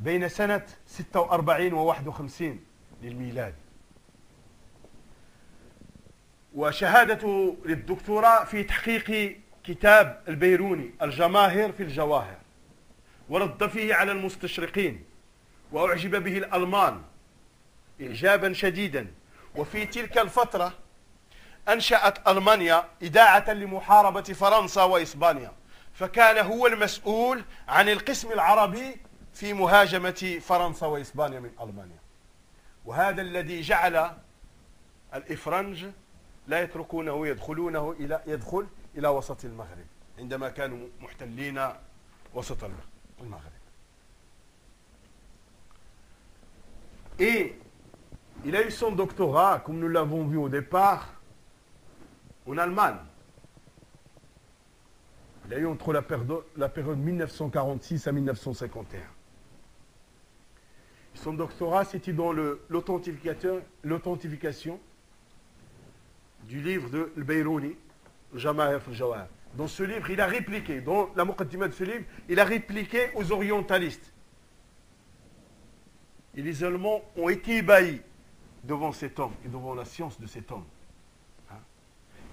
بين سنة 46 و 51 للميلاد وشهادة للدكتوراه في تحقيق كتاب البيروني الجماهر في الجواهر ورد فيه على المستشرقين وأعجب به الألمان إعجابا شديدا. وفي تلك الفترة أنشأت ألمانيا إذاعة لمحاربة فرنسا وإسبانيا فكان هو المسؤول عن القسم العربي في مهاجمة فرنسا وإسبانيا من ألمانيا. وهذا الذي جعل الإفرنج لا يتركونه يدخلونه إلى يدخل إلى وسط المغرب عندما كانوا محتلين وسط المغرب. Et il a eu son doctorat, comme nous l'avons vu au départ, en Allemagne. Il a eu entre la période, la période 1946 à 1951. Son doctorat, c'était dans l'authentification du livre de Al-Bayrouni, Jama'af al Dans ce livre, il a répliqué, dans la muqaddimah de ce livre, il a répliqué aux orientalistes. Et les Allemands ont été ébahis devant cet homme et devant la science de cet homme.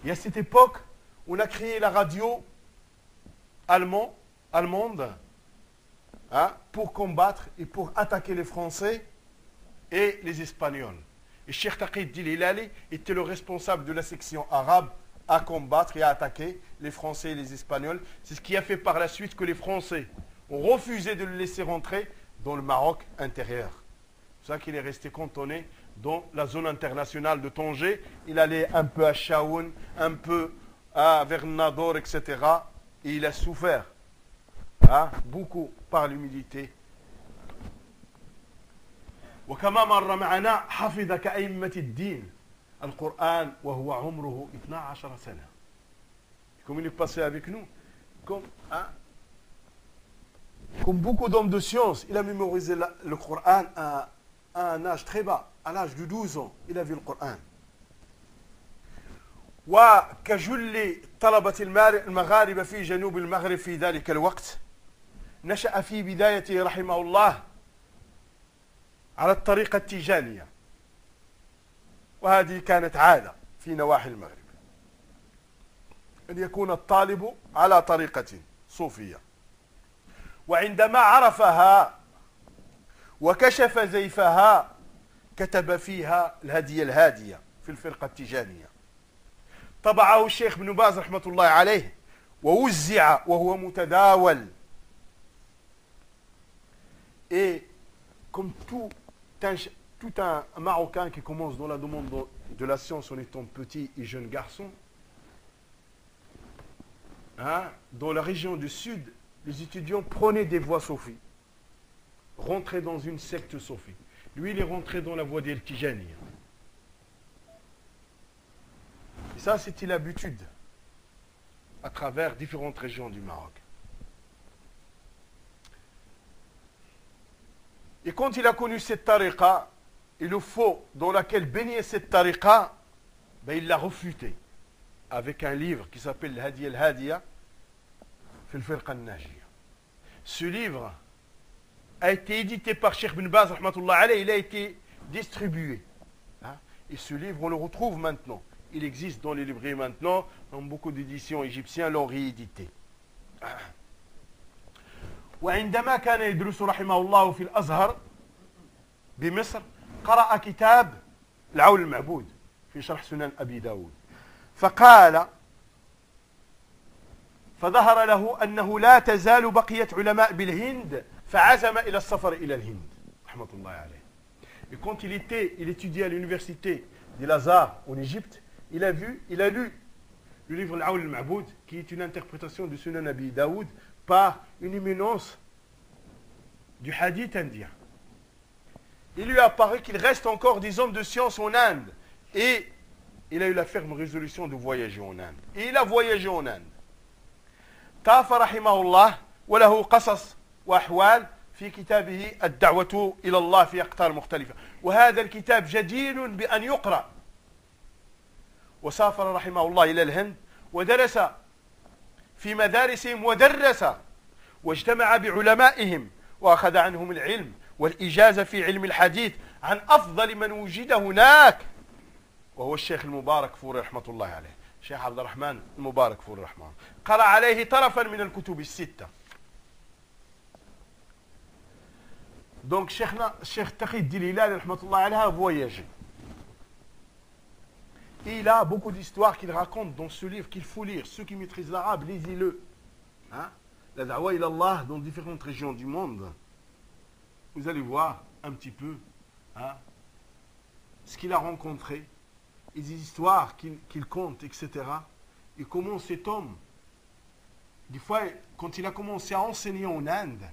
Et à cette époque, on a créé la radio allemand, allemande hein, pour combattre et pour attaquer les Français et les Espagnols. Et Cheikh Taqid Dililali était le responsable de la section arabe à combattre et à attaquer les Français et les Espagnols. C'est ce qui a fait par la suite que les Français ont refusé de le laisser rentrer dans le Maroc intérieur. C'est ça qu'il est resté cantonné dans la zone internationale de Tanger. Il allait un peu à Chaoun, un peu à Vernador, etc. Et il a souffert hein, beaucoup par l'humilité. وكما مر معنا حفظ كأئمة الدين القرآن وهو عمره 12 سنة. كوم إلي باسي أفيك نو؟ كوم آه؟ كوم بوكو دوم دو سيونس. إلى ميموريزي القرآن أن أج تخي با. أن أج دو 12 أون إلى في القرآن. وكجل طلبة المغاربة في جنوب المغرب في ذلك الوقت نشأ في بدايته رحمه الله على الطريقة التيجانية. وهذه كانت عادة في نواحي المغرب. أن يكون الطالب على طريقة صوفية. وعندما عرفها وكشف زيفها كتب فيها الهدية الهادية في الفرقة التجانية. طبعه الشيخ بن باز رحمة الله عليه ووزع وهو متداول. Et comme un, tout un Marocain qui commence dans la demande de la science en étant petit et jeune garçon, hein, dans la région du sud les étudiants prenaient des voies sophie, rentraient dans une secte sophie. Lui, il est rentré dans la voie des. Et ça, c'était l'habitude à travers différentes régions du Maroc. Et quand il a connu cette tariqa, et le faux dans lequel baignait cette tariqa, ben, il l'a refuté avec un livre qui s'appelle Hadi al-Hadiya fil al Ce livre a été édité par Sheikh bin Baz, il a été distribué. Hein. Et ce livre, on le retrouve maintenant. Il existe dans les librairies maintenant, dans beaucoup d'éditions égyptiennes l'ont réédité. وعندما كان يدرس رحمه الله في الأزهر بمصر قرأ كتاب العون المعبود في شرح سنن أبي داود فقال فظهر له أنه لا تزال بقية علماء بالهند فعزم إلى السفر إلى الهند رحمة الله عليه Et quand il était, il étudiait à l'université de Lazare en Égypte, il a vu, il a lu le livre Al-Awl al-Ma'boud, qui est une interprétation du Sunan Abi Daoud par une éminence du hadith indien. Il lui a paru qu'il reste encore des hommes de science en Inde. Et il a eu la ferme résolution de voyager en Inde. Et il a voyagé en Inde. طاف رحمه الله وله قصص وأحوال في كتابه الدعوة إلى الله في أقطار مختلفة وهذا الكتاب جدير بأن يقرأ وسافر رحمه الله إلى الهند ودرس في مدارسهم ودرس واجتمع بعلمائهم وأخذ عنهم العلم والإجازة في علم الحديث عن أفضل من وجد هناك وهو الشيخ المبارك فور رحمة الله عليه الشيخ عبد الرحمن المبارك فور الرحمن قرأ عليه طرفا من الكتب الستة دونك شيخنا الشيخ تقي الدليلان رحمة الله عليها فواياجي Il a beaucoup d'histoires qu'il raconte dans ce livre qu'il faut lire. Ceux qui maîtrisent l'arabe, lisez-le. Hein? La dawa il Allah dans différentes régions du monde. Vous allez voir un petit peu hein, ce qu'il a rencontré, les histoires qu'il compte, etc. Et comment cet homme, des fois, quand il a commencé à enseigner en Inde,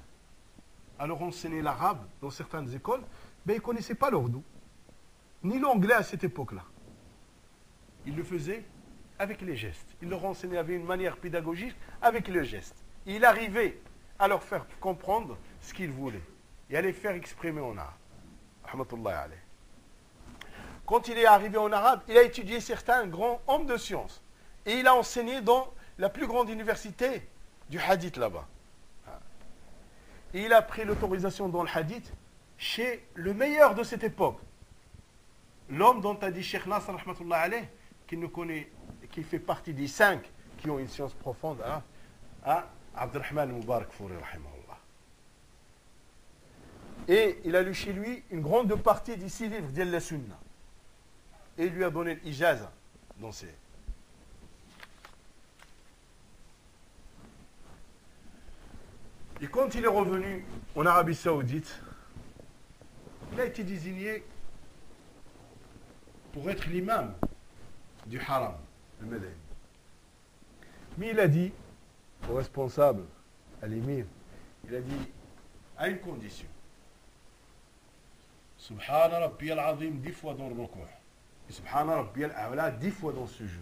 à leur enseigner l'arabe dans certaines écoles, ben, ils ne connaissaient pas l'ourdou, ni l'anglais à cette époque-là. Il le faisait avec les gestes. Il leur enseignait avec une manière pédagogique avec les gestes. Il arrivait à leur faire comprendre ce qu'ils voulaient et à faire exprimer en arabe. Quand il est arrivé en arabe, il a étudié certains grands hommes de science. Et il a enseigné dans la plus grande université du hadith là-bas. Et il a pris l'autorisation dans le hadith chez le meilleur de cette époque. L'homme dont a dit Sheikh Nasr, qui nous connaît, qui fait partie des cinq qui ont une science profonde, hein, hein, Abdelrahman Mubarak Fouri, Et il a lu chez lui une grande partie des six livres d'El Sunna. Et il lui a donné l'ijaza dans ses, Et quand il est revenu en Arabie Saoudite, il a été désigné pour être l'imam du haram, le Médine. Mais il a dit au responsable, à l'émir, il a dit à une condition. Subhana Rabbi al-Azim dix fois dans le recours. Et Subhana Rabbi al-A'la dix fois dans ce jeu.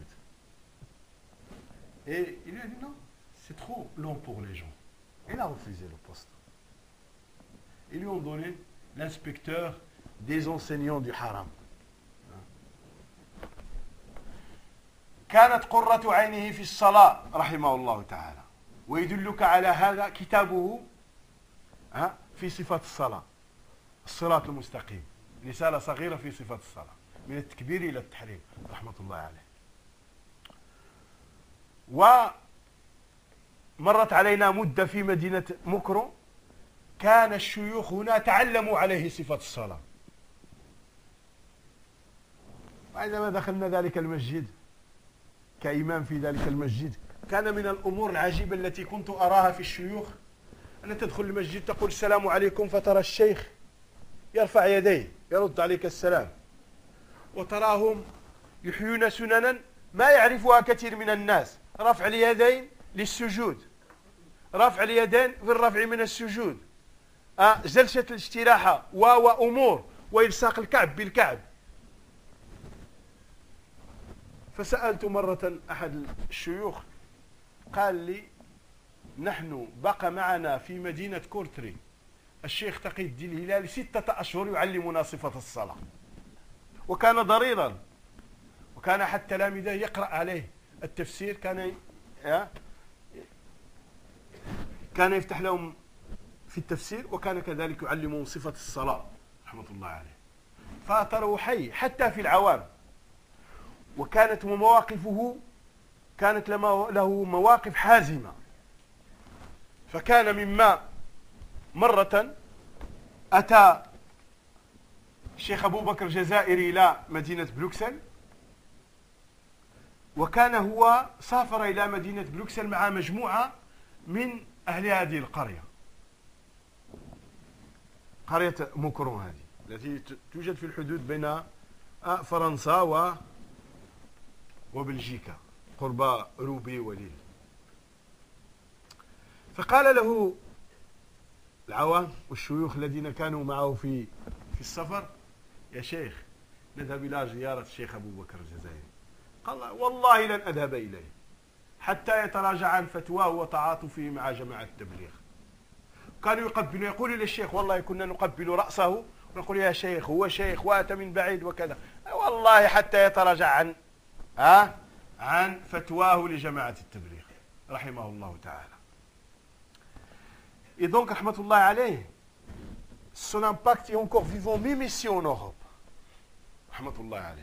Et il lui a dit non, c'est trop long pour les gens. Il a refusé le poste. Ils lui ont donné l'inspecteur des enseignants du haram. كانت قرة عينه في الصلاة رحمه الله تعالى ويدلك على هذا كتابه في صفة الصلاة الصراط المستقيم. رسالة صغيرة في صفة الصلاة. من التكبير إلى التحريم. رحمة الله عليه. مرت علينا مدة في مدينة مكرو. كان الشيوخ هنا تعلموا عليه صفة الصلاة. وعندما دخلنا ذلك المسجد كإمام في ذلك المسجد كان من الأمور العجيبة التي كنت أراها في الشيوخ. أن تدخل المسجد تقول السلام عليكم فترى الشيخ يرفع يديه يرد عليك السلام. وتراهم يحيون سننا ما يعرفها كثير من الناس. رفع اليدين للسجود. رفع اليدين في الرفع من السجود. آه جلسة الاستراحة وأمور وإلصاق الكعب بالكعب. فسألت مرة أحد الشيوخ قال لي نحن بقى معنا في مدينة كورتري. الشيخ تقي الدين الهلالي ستة أشهر يعلمنا صفة الصلاة. وكان ضريرا. وكان أحد تلاميذه يقرأ عليه. التفسير كان كان يفتح لهم في التفسير وكان كذلك يعلمهم صفة الصلاة رحمة الله عليه. فأثره حي حتى في العوام. وكانت مواقفه كانت له مواقف حازمة. فكان مما مرة أتى الشيخ أبو بكر الجزائري إلى مدينة بروكسل وكان هو سافر إلى مدينة بروكسل مع مجموعة من أهل هذه القرية. قرية موكرون هذه التي توجد في الحدود بين فرنسا و وبلجيكا قرب روبي وليل. فقال له العوام والشيوخ الذين كانوا معه في في السفر. يا شيخ نذهب إلى زيارة الشيخ أبو بكر الجزائري. قال والله لن أذهب إليه حتى يتراجع عن فتواه وتعاطفه مع جماعة التبليغ. كانوا يقبلوا يقول للشيخ والله كنا نقبل رأسه ونقول يا شيخ هو شيخ وأتى من بعيد وكذا. والله حتى يتراجع عن ها عن فتواه لجماعة التبليغ رحمه الله تعالى. Et donc, rahmatullah alayh, son impact est encore vivant, même ici en Europe. Rahmatullah alayh.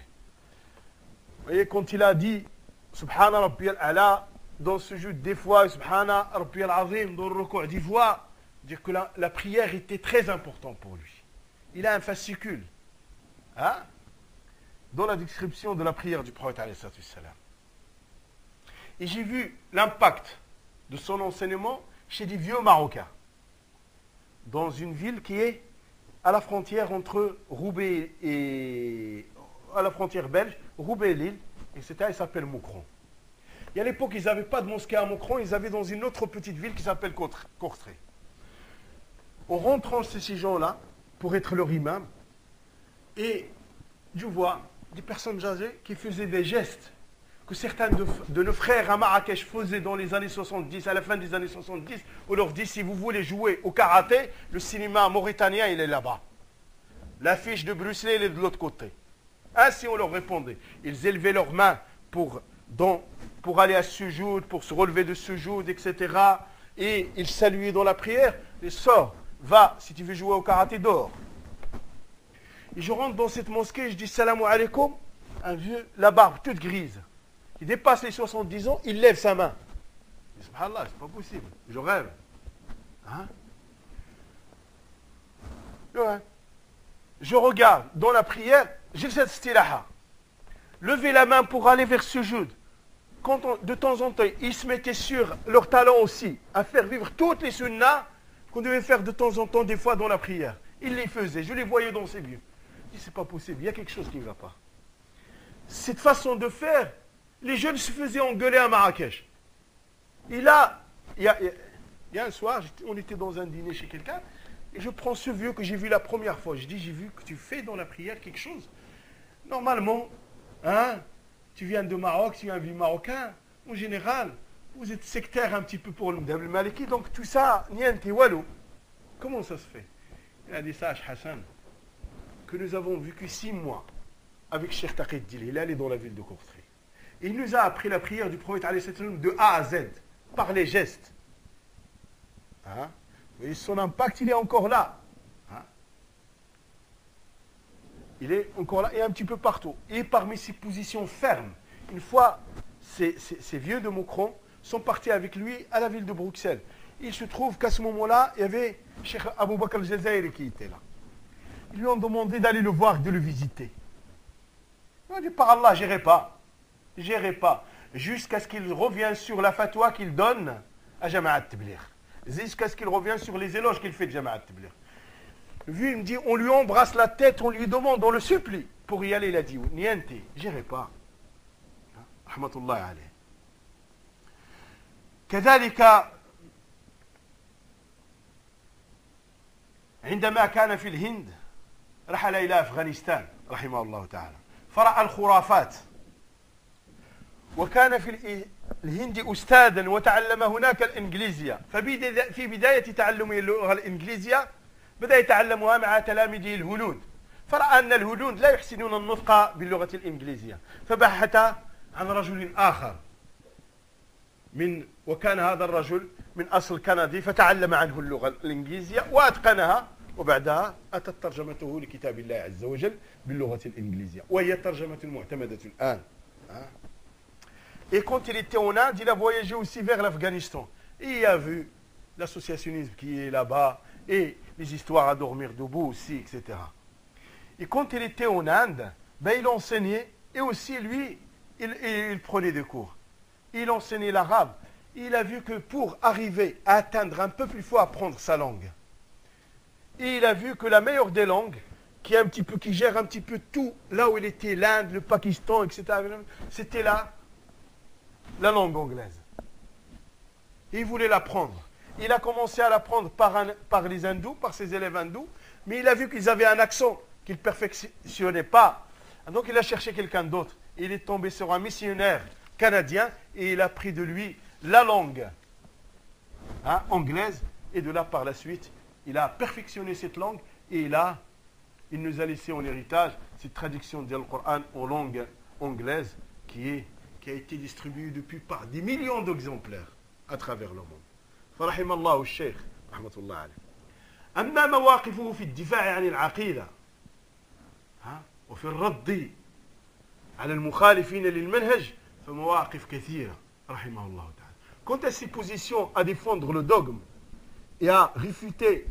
Vous voyez, quand il a dit Subhana Rabbi al-Ala, dans ce jeu, des fois, Subhana Rabbi al-Azim, dans le recours, des fois, dire que la, la, prière était très importante pour lui. Il a un fascicule. Hein, dans la description de la prière du prophète Et j'ai vu l'impact de son enseignement chez des vieux Marocains, dans une ville qui est à la frontière entre Roubaix et à la frontière belge, Roubaix et Lille, et c'était, il s'appelle Moucron. Et à l'époque, ils n'avaient pas de mosquée à Moucron, ils avaient dans une autre petite ville qui s'appelle Courtrai. En rentrant chez ces gens-là, pour être leur imam, et je vois des personnes âgées qui faisaient des gestes que certains de, nos frères à Marrakech faisaient dans les années 70, à la fin des années 70, on leur dit si vous voulez jouer au karaté, le cinéma mauritanien, il est là-bas. L'affiche de Bruxelles, elle est de l'autre côté. Ainsi, on leur répondait. Ils élevaient leurs mains pour, pour aller à sujoud, pour se relever de sujoud, etc. Et ils saluaient dans la prière. Et sort, va, si tu veux jouer au karaté, dehors. Et je rentre dans cette mosquée, je dis salam alaikum, un vieux, la barbe toute grise, qui dépasse les 70 ans, il lève sa main. Je dis, subhanallah, c'est pas possible, je rêve. Hein? Je regarde dans la prière, j'ai cette stilaha. Lever la main pour aller vers ce jude. De temps en temps, ils se mettaient sur leur talent aussi, à faire vivre toutes les sunnas qu'on devait faire de temps en temps, des fois dans la prière. Ils les faisaient, je les voyais dans ses vieux c'est pas possible, il y a quelque chose qui ne va pas. Cette façon de faire, les jeunes se faisaient engueuler à Marrakech. Et là, il y a, un soir, on était dans un dîner chez quelqu'un, et je prends ce vieux que j'ai vu la première fois. Je dis, j'ai vu que tu fais dans la prière quelque chose. Normalement, hein, tu viens de Maroc, tu un vieux marocain, en général, vous êtes sectaire un petit peu pour le Maliki, donc tout ça, niente, walou. Comment ça se fait? Il a dit ça, Hassan que nous avons vécu six mois avec Cheikh Taqid Il est dans la ville de Courtrai. Il nous a appris la prière du prophète de A à Z, par les gestes. Hein? Son impact, il est encore là. Hein? Il est encore là et un petit peu partout. Et parmi ses positions fermes, une fois ces, vieux de Moucron sont partis avec lui à la ville de Bruxelles. Il se trouve qu'à ce moment-là, il y avait Cheikh Abou Bakr al-Jazairi qui était là ils lui ont demandé d'aller le voir, de le visiter. Il a dit par Allah, j'irai pas gérez pas jusqu'à ce qu'il revienne sur la fatwa qu'il donne à Jama'at Tiblir. Jusqu'à ce qu'il revienne sur les éloges qu'il fait de Jama'at Tiblir. Vu il me dit, on lui embrasse la tête, on lui demande, on le supplie. Pour y aller, il a dit, niente, j'irai pas. Rahmatullah alayh. كذلك عندما كان في الهند رحل إلى أفغانستان رحمه الله تعالى فرأى الخرافات وكان في الهند أستاذا وتعلم هناك الإنجليزية. ففي بداية تعلمه اللغة الإنجليزية بدأ يتعلمها مع تلاميذه الهنود. فرأى أن الهنود لا يحسنون النطق باللغة الإنجليزية. فبحث عن رجل آخر من وكان هذا الرجل من أصل كندي فتعلم عنه اللغة الإنجليزية وأتقنها وبعدها أتت ترجمته لكتاب الله عز وجل باللغة الإنجليزية. وهي الترجمة المعتمدة الآن. Et quand il était en Inde, il a voyagé aussi vers l'Afghanistan. Et il a vu l'associationnisme qui est là-bas et les histoires à dormir debout aussi, etc. Et quand il était en Inde, ben, il enseignait et aussi lui, il, il prenait des cours. Il enseignait l'arabe. Il a vu que pour arriver à atteindre un peu plus fort, apprendre sa langue, et il a vu que la meilleure des langues, qui, un petit peu, qui gère un petit peu tout, là où il était, l'Inde, le Pakistan, etc., c'était là, la langue anglaise. Il voulait l'apprendre. Il a commencé à l'apprendre par, par les hindous, par ses élèves hindous, mais il a vu qu'ils avaient un accent qu'il ne perfectionnait pas. Donc il a cherché quelqu'un d'autre. Il est tombé sur un missionnaire canadien et il a pris de lui la langue hein, anglaise. Et de là, par la suite, il a perfectionné cette langue et il, a, il nous a laissé en héritage cette traduction du Coran en langue anglaise qui, est, qui a été distribuée depuis par des millions d'exemplaires à travers le monde. فرحم الله الشيخ رحمة الله عليه أما مواقفه في الدفاع عن العقيدة ها وفي الرد على المخالفين للمنهج فمواقف كثيرة رحمه الله تعالى Quant à ses positions à défendre le dogme et à réfuter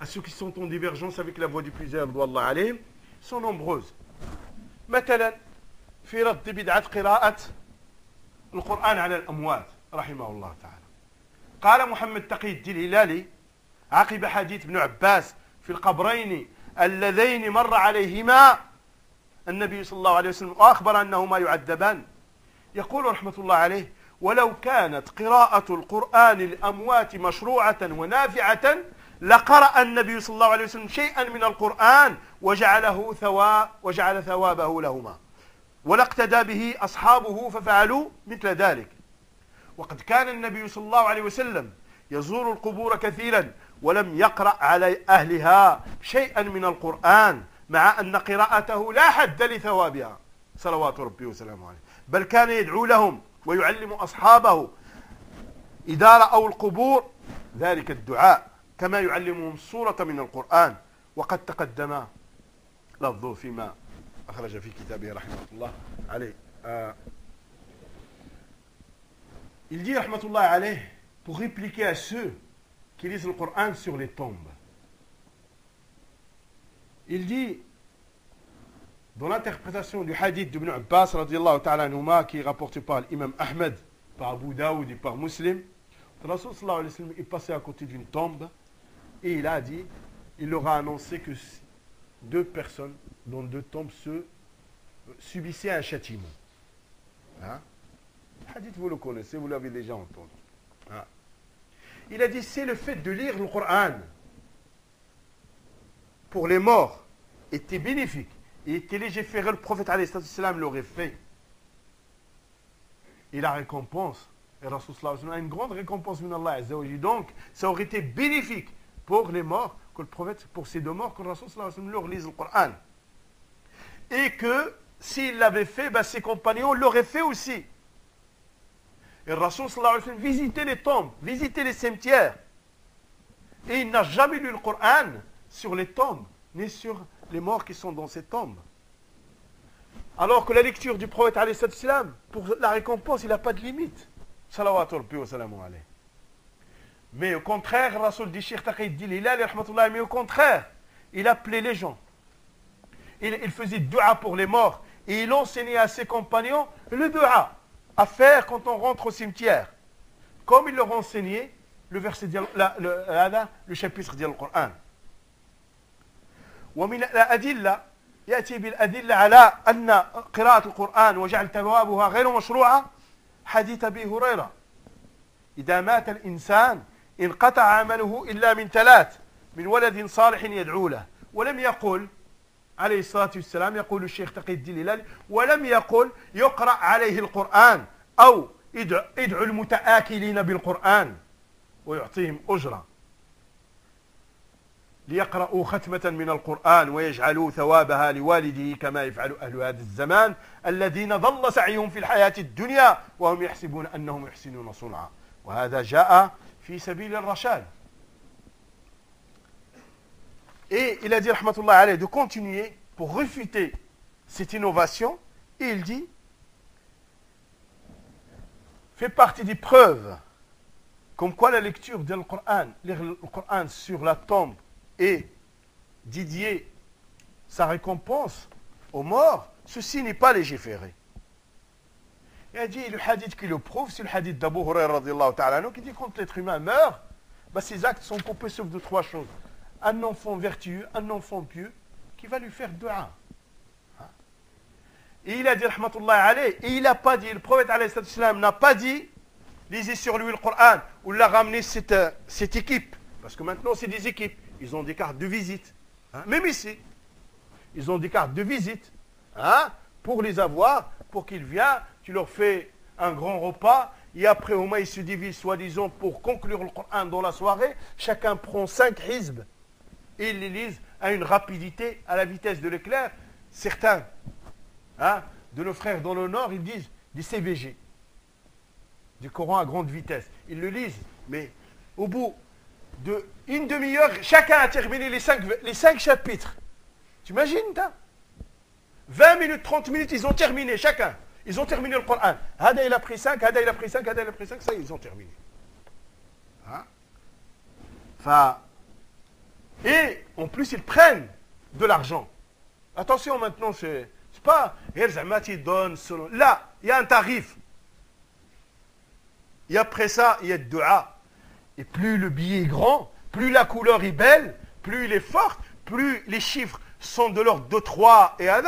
à ceux qui sont en divergence avec la voix du plusieurs الله عليهم sont nombreuses مثلا في رد بدعة قراءة القرآن على الأموات رحمه الله تعالى. قال محمد تقي الدين الهلالي عقب حديث ابن عباس في القبرين اللذين مر عليهما النبي صلى الله عليه وسلم وأخبر أنهما يعذبان. يقول رحمة الله عليه ولو كانت قراءة القرآن للأموات مشروعة ونافعة لقرأ النبي صلى الله عليه وسلم شيئا من القرآن وجعله ثواب وجعل ثوابه لهما. ولاقتدى به أصحابه ففعلوا مثل ذلك. وقد كان النبي صلى الله عليه وسلم يزور القبور كثيرا ولم يقرأ على أهلها شيئا من القرآن مع أن قراءته لا حد لثوابها. صلوات ربي وسلامه عليه. بل كان يدعو لهم ويعلم أصحابه إذا رأوا القبور ذلك الدعاء كما يعلمهم سورة من القرآن. وقد تقدم لفظه فيما أخرج في كتابه رحمة الله عليه آه Il dit, rahmatullah alayh, pour répliquer à ceux qui lisent le Coran sur les tombes. Il dit, dans l'interprétation du hadith d'Ibn Abbas, ta'ala anhuma, qui est rapporté par l'imam Ahmed, par Abu Daoud et par Muslim, le Rasul sallallahu alayhi wa sallam est passé à côté d'une tombe et il a dit, il leur a annoncé que deux personnes dans deux tombes se subissaient un châtiment. Hein? Hadith, vous le connaissez, vous l'avez déjà entendu. Hein? Il a dit, c'est le fait de lire le Coran pour les morts était bénéfique et était légiféré, le prophète l'aurait fait. Et la récompense, et une grande récompense Donc, ça aurait été bénéfique pour les morts, que le prophète, pour ces deux morts, que Rasul leur lise le Coran. Et que s'il l'avait fait, ben, ses compagnons l'auraient fait aussi. Et Rasul visitait les tombes, visitait les cimetières. Et il n'a jamais lu le Coran sur les tombes, ni sur les morts qui sont dans ces tombes. Alors que la lecture du prophète, pour la récompense, il n'a pas de limite. Mais au contraire, Rasul dit, mais au contraire, il appelait les gens. Il, il faisait dua pour les morts. Et il enseignait à ses compagnons le dua à faire quand on rentre au cimetière. Comme il leur enseignait le verset, le, le chapitre du Coran. ومن الأدلة يأتي بالأدلة على أن قراءة القرآن وجعل ثوابها غير مشروعة حديث أبي هريرة إذا مات الإنسان انقطع عمله إلا من ثلاث من ولد صالح يدعو له. ولم يقل عليه الصلاة والسلام يقول الشيخ تقي الدين الهلالي ولم يقل يقرأ عليه القرآن أو ادعوا المتآكلين بالقرآن ويعطيهم أجرة ليقرأوا ختمة من القرآن ويجعلوا ثوابها لوالده كما يفعل أهل هذا الزمان الذين ضل سعيهم في الحياة الدنيا وهم يحسبون أنهم يحسنون صنعا. وهذا جاء fi al-rashad. Et il a dit, rahmatullah alayhi, de continuer pour réfuter cette innovation. Et il dit, fait partie des preuves comme quoi la lecture du Coran, le Coran sur la tombe et Didier sa récompense aux morts, ceci n'est pas légiféré. Il a dit le hadith qui le prouve, c'est le hadith d'Abu Hurairah qui dit quand l'être humain meurt, bah, ses actes sont coupés sauf de trois choses. Un enfant vertueux, un enfant pieux, qui va lui faire dua. Hein? Et il a dit, alayhi, et il n'a pas dit, le prophète n'a pas dit, lisez sur lui le Coran, ou l'a ramené cette, cette équipe. Parce que maintenant, c'est des équipes ils ont des cartes de visite. Hein? Même ici, ils ont des cartes de visite. Hein, pour les avoir, pour qu'ils viennent, tu leur fais un grand repas. Et après, au moins, ils se divisent, soi-disant, pour conclure le Coran dans la soirée. Chacun prend cinq hizbs et ils les lisent à une rapidité, à la vitesse de l'éclair. Certains hein, de nos frères dans le Nord, ils disent des CVG, du Coran à grande vitesse. Ils le lisent, mais au bout de une demi-heure, chacun a terminé les cinq, les cinq chapitres. Tu imagines, 20 minutes, 30 minutes, ils ont terminé, chacun. Ils ont terminé le Coran. Hada, il a pris 5, Hada, il a pris 5, Hada, il a pris 5, ça, ils ont terminé. Hein? Et en plus, ils prennent de l'argent. Attention maintenant, c'est pas selon. Là, il y a un tarif. Et après ça, il y a de dua. Et plus le billet est grand, plus la couleur est belle, plus il est fort, plus les chiffres sont de l'ordre de 3 et 1,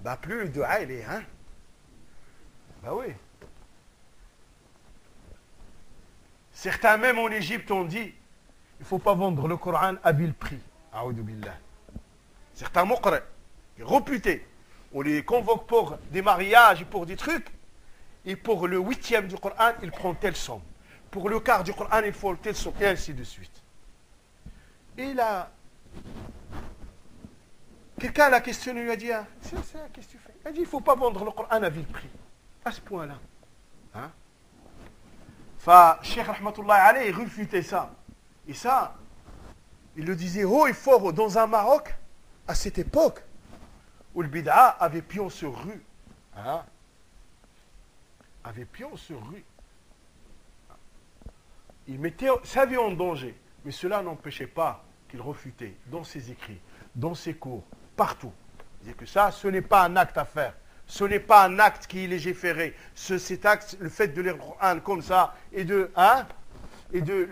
bah plus le dua il est 1. Bah oui. Certains même en Égypte ont dit il ne faut pas vendre le Coran à vil prix. Certains muqri, réputés, on les convoque pour des mariages pour des trucs, et pour le huitième du Coran, ils prennent telle somme pour le quart du Coran, il faut le son, et ainsi de suite. Et là, quelqu'un l'a questionné, il lui a dit, ah, c'est qu'est-ce que tu fais? Il a dit, il ne faut pas vendre le Coran à vil prix. À ce point-là. Hein? Fa, Cheikh Rahmatullah alayhi refutait ça. Et ça, il le disait haut et fort dans un Maroc, à cette époque, où le bid'a avait pion sur rue. Hein? Avait pion sur rue il mettait sa vie en danger. Mais cela n'empêchait pas qu'il refutait dans ses écrits, dans ses cours, partout. Il disait que ça, ce n'est pas un acte à faire Ce n'est pas un acte qui est légiféré. Ce, cet acte, le fait de lire le Coran comme ça et de, hein, et de,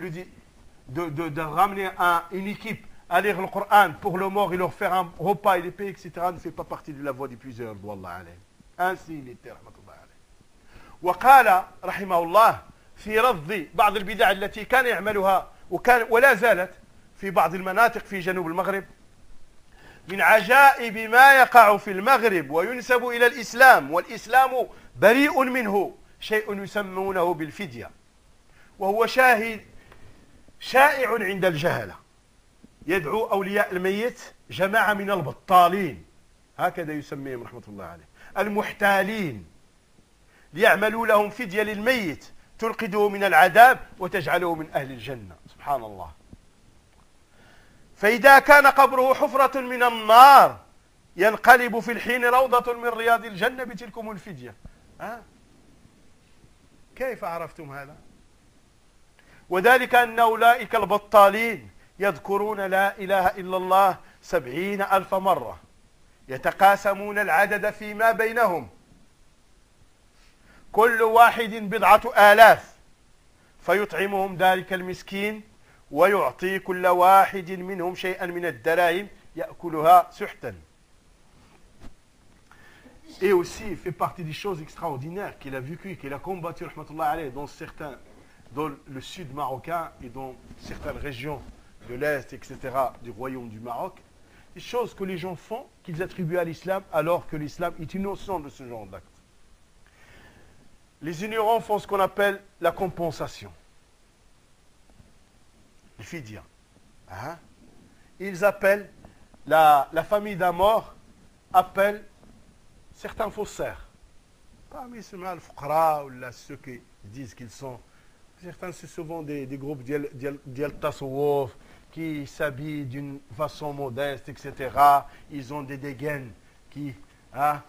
de, de, ramener une équipe à lire le Coran pour le mort et leur faire un repas et les payer, etc., ne fait pas partie de la voie des plusieurs. Ainsi il était. وقال رحمه الله في رفض بعض البدع التي كان يعملها وكان ولا زالت في بعض المناطق في جنوب المغرب من عجائب ما يقع في المغرب وينسب إلى الإسلام والإسلام بريء منه شيء يسمونه بالفدية وهو شاهد شائع عند الجهلة. يدعو أولياء الميت جماعة من البطالين هكذا يسميهم رحمة الله عليه المحتالين ليعملوا لهم فدية للميت تنقذه من العذاب وتجعله من أهل الجنة. سبحان الله. فإذا كان قبره حفرة من النار ينقلب في الحين روضة من رياض الجنة بتلكم الفدية. أه؟ كيف عرفتم هذا؟ وذلك أن أولئك البطالين يذكرون لا إله إلا الله سبعين ألف مرة يتقاسمون العدد فيما بينهم. كل واحد بضعة آلاف فيطعمهم ذلك المسكين ويعطي كل واحد منهم شيئا من الدراهم يأكلها سحتا Et aussi, il fait partie des choses extraordinaires qu'il a vécues, qu'il a combattu, dans certains, dans le sud marocain et dans certaines régions de l'Est, etc., du royaume du Maroc, des choses que les gens font, qu'ils attribuent à l'islam, alors que l'islam est innocent de ce genre d'actes. Les ignorants font ce qu'on appelle la compensation. Les fidia. Hein? Ils appellent, la, la famille d'un mort appelle certains faussaires. Parmi ceux ou ceux qui disent qu'ils sont. Certains, c'est souvent des, des groupes d'Yal qui s'habillent d'une façon modeste, etc. Ils ont des dégaines qui, hein,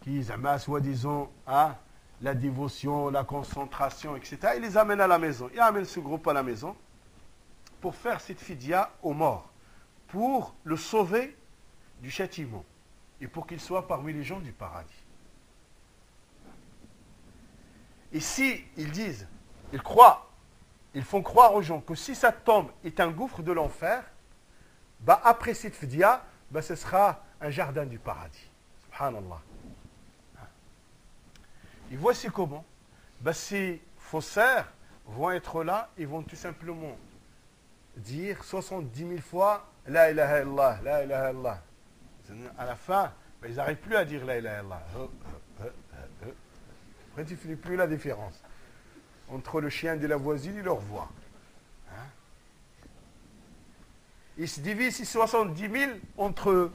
qui soi-disant, hein, la dévotion, la concentration, etc. Ils les amènent à la maison. Ils amènent ce groupe à la maison pour faire cette fidia aux morts, pour le sauver du châtiment et pour qu'il soit parmi les gens du paradis. Et si ils disent, ils croient, ils font croire aux gens que si sa tombe est un gouffre de l'enfer, bah après cette fidia, bah ce sera un jardin du paradis. Subhanallah. Et voici comment. Bah, ces faussaires vont être là, ils vont tout simplement dire 70 000 fois La ilaha illallah, la ilaha illallah. À la fin, ils n'arrivent plus à dire La ilaha illallah. Après, tu ne fais plus la différence entre le chien de la voisine et leur voix. Hein? Ils se divisent 70 000 entre eux.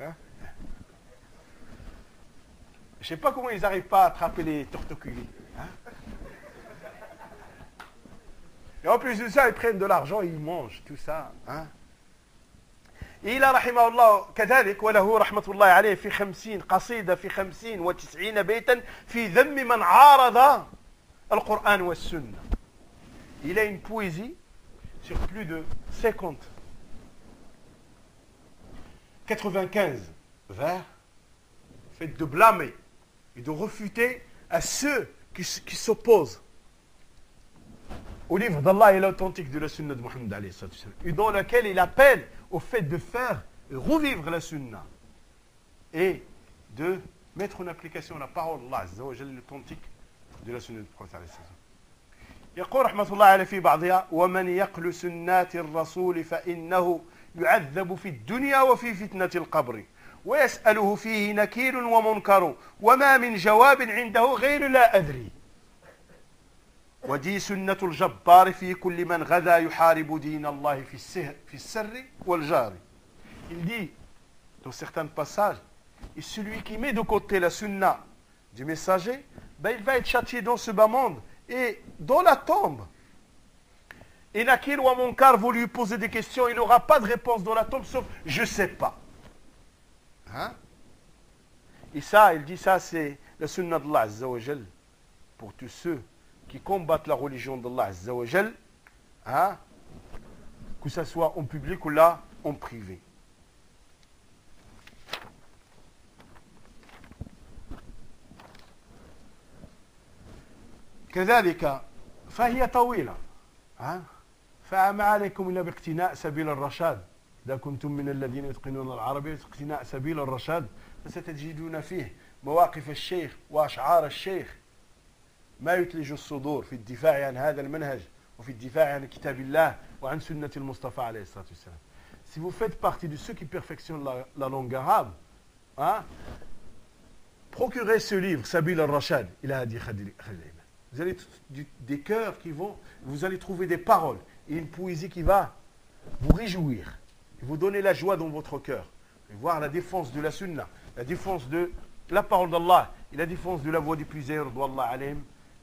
Hein? Je ne sais pas comment ils n'arrivent pas à attraper les tortoculis. Hein? Et en plus de ça, ils prennent de l'argent et ils mangent tout ça. Hein? إلى رحمه الله كذلك وله رحمة الله عليه في خمسين قصيدة في خمسين وتسعين بيتا في ذم من عارض القرآن والسنة Il a une poésie sur plus de 50, 95 vers, fait de blâmer et de refuter à ceux qui, qui s'opposent au livre d'Allah et l'authentique de la sunna de Muhammad et dans lequel il appelle au fait de faire revivre la sunna et de mettre en application la parole d'Allah l'authentique de la sunna du prophète يقول رحمة الله عليه في بعضها ومن يقل سنات الرسول فإنه يعذب في الدنيا وفي فتنة القبر ويسأله فيه نكير ومنكر وما من جواب عنده غير لا أدري ودي سنة الجبار في كل من غدا يحارب دين الله في السر, في السر والجار Il dit dans certains passages, et celui qui met de côté la sunna du messager, ben il va être châtié dans ce bas monde et dans la tombe. Et Nakir ou Amonkar vont lui poser des questions, il n'aura pas de réponse dans la tombe sauf je ne sais pas. Hein? Et ça, il dit ça, c'est la sunna d'Allah pour tous ceux qui combattent la religion d'Allah Azzawajal, hein, que ce soit en public ou là en privé. كذلك فهي طويلة ها فما عليكم إلا باقتناء سبيل الرشاد إذا كنتم من الذين يتقنون العربية اقتناء سبيل الرشاد فستجدون فيه مواقف الشيخ وأشعار الشيخ ما يتلج الصدور في الدفاع عن هذا المنهج وفي الدفاع عن كتاب الله وعن سنة المصطفى عليه الصلاة والسلام si vous faites partie de ceux qui perfectionnent la, la langue arabe hein, procurez ce livre Sabil al-Rashad il a dit vous allez des cœurs qui vont vous allez trouver des paroles et une poésie qui va vous réjouir et vous donner la joie dans votre cœur et voir la défense de la sunna la défense de la parole d'Allah et la défense de la voix du plus air d'Allah alayhim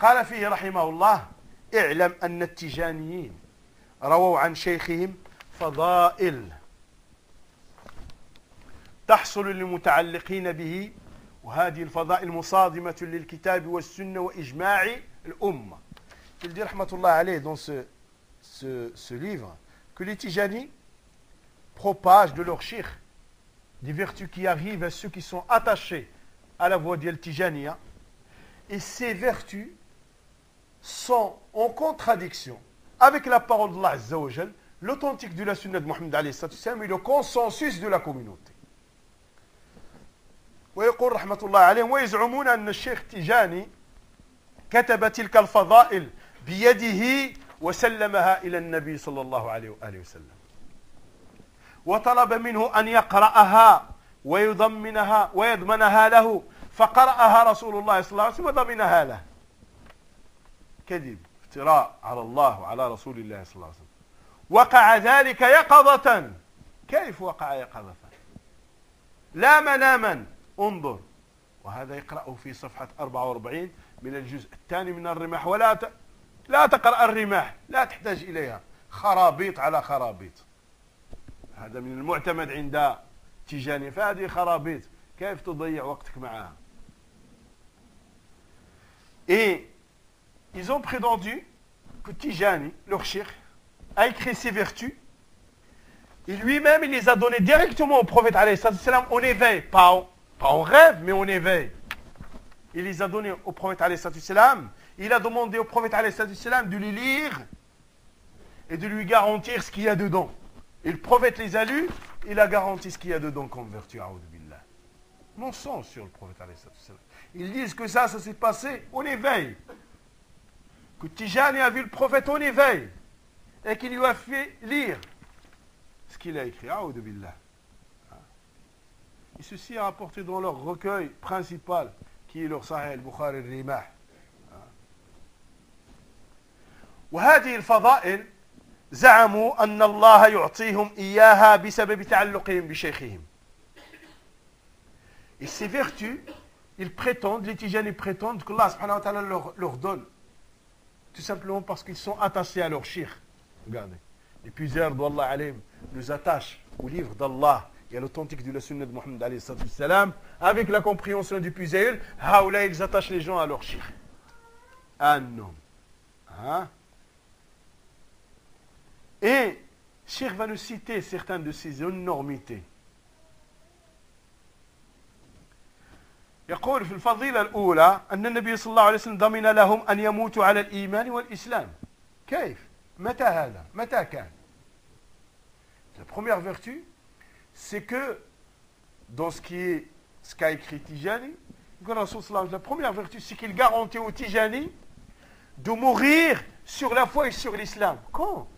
قال فيه رحمه الله اعلم أن التجانيين رووا عن شيخهم فضائل تحصل للمتعلقين به وهذه الفضائل مصادمة للكتاب والسنة وإجماع الأمة il dit rahmatullah alayh dans ce, ce, ce livre que les Tijani propagent de leur shir des vertus qui arrivent à ceux qui sont attachés à la voie d'El Tijaniya. Et ces vertus sont en contradiction avec la parole d'Allah Azzawajal, l'authentique de la sunna de Mohammed et le consensus de la communauté. ويقول رحمة الله عليهم ويزعمون أن الشيخ تيجاني كتب تلك الفضائل بيده وسلمها إلى النبي صلى الله عليه وآله وسلم وطلب منه أن يقرأها ويضمنها ويضمنها له فقرأها رسول الله صلى الله عليه وسلم وضمنها له كذب افتراء على الله وعلى رسول الله صلى الله عليه وسلم. وقع ذلك يقظة. كيف وقع يقظة؟ لا مناما انظر. وهذا يقرأه في صفحة 44 من الجزء الثاني من الرماح. ولا ت... لا تقرأ الرماح لا تحتاج إليها. خرابيط على خرابيط. هذا من المعتمد عند تيجاني. فهذه خرابيط كيف تضيع وقتك معها؟ Et ils ont prétendu que Tijani, leur cheikh, a écrit ses vertus. Et lui-même, il les a données directement au prophète salam en éveil. Pas en, pas en rêve, mais en éveil. Il les a donnés au prophète salam. Il a demandé au prophète salam de les lire et de lui garantir ce qu'il y a dedans. Et le prophète les a lus, il a garanti ce qu'il y a dedans comme vertu. Mon sens sur le prophète salam. Ils disent que ça, ça s'est passé en éveil Que Tijani a vu le prophète en éveil. Et qu'il lui a fait lire ce qu'il a écrit. Billah. Et ceci est rapporté dans leur recueil principal, qui est leur Sahih al-Bukhari al-Rimah. وهذه الفضائل زعموا أن الله يعطيهم إياها بسبب تعلقهم بشيخهم. Et ces vertus ils prétendent, les Tijani prétendent que Allah subhanahu wa ta'ala leur, leur, donne. tout simplement parce qu'ils sont attachés à leur shir. Regardez. Les plusieurs d'Allah alim nous attachent au livre d'Allah et à l'authentique de la sunna de salam avec la compréhension du puzaïl. Haoula, ils attachent les gens à leur shir. Ah non. Hein? Et Shir va nous citer certaines de ces énormités. يقول في الفضيلة الأولى أن النبي صلى الله عليه وسلم ضمن لهم أن يموتوا على الإيمان والإسلام كيف؟ متى هذا؟ متى كان؟ La première vertu, c'est que dans ce qui est ce qu'a écrit Tijani, la première vertu, c'est qu'il garantit au Tijani de mourir sur la foi et sur l'islam. Quand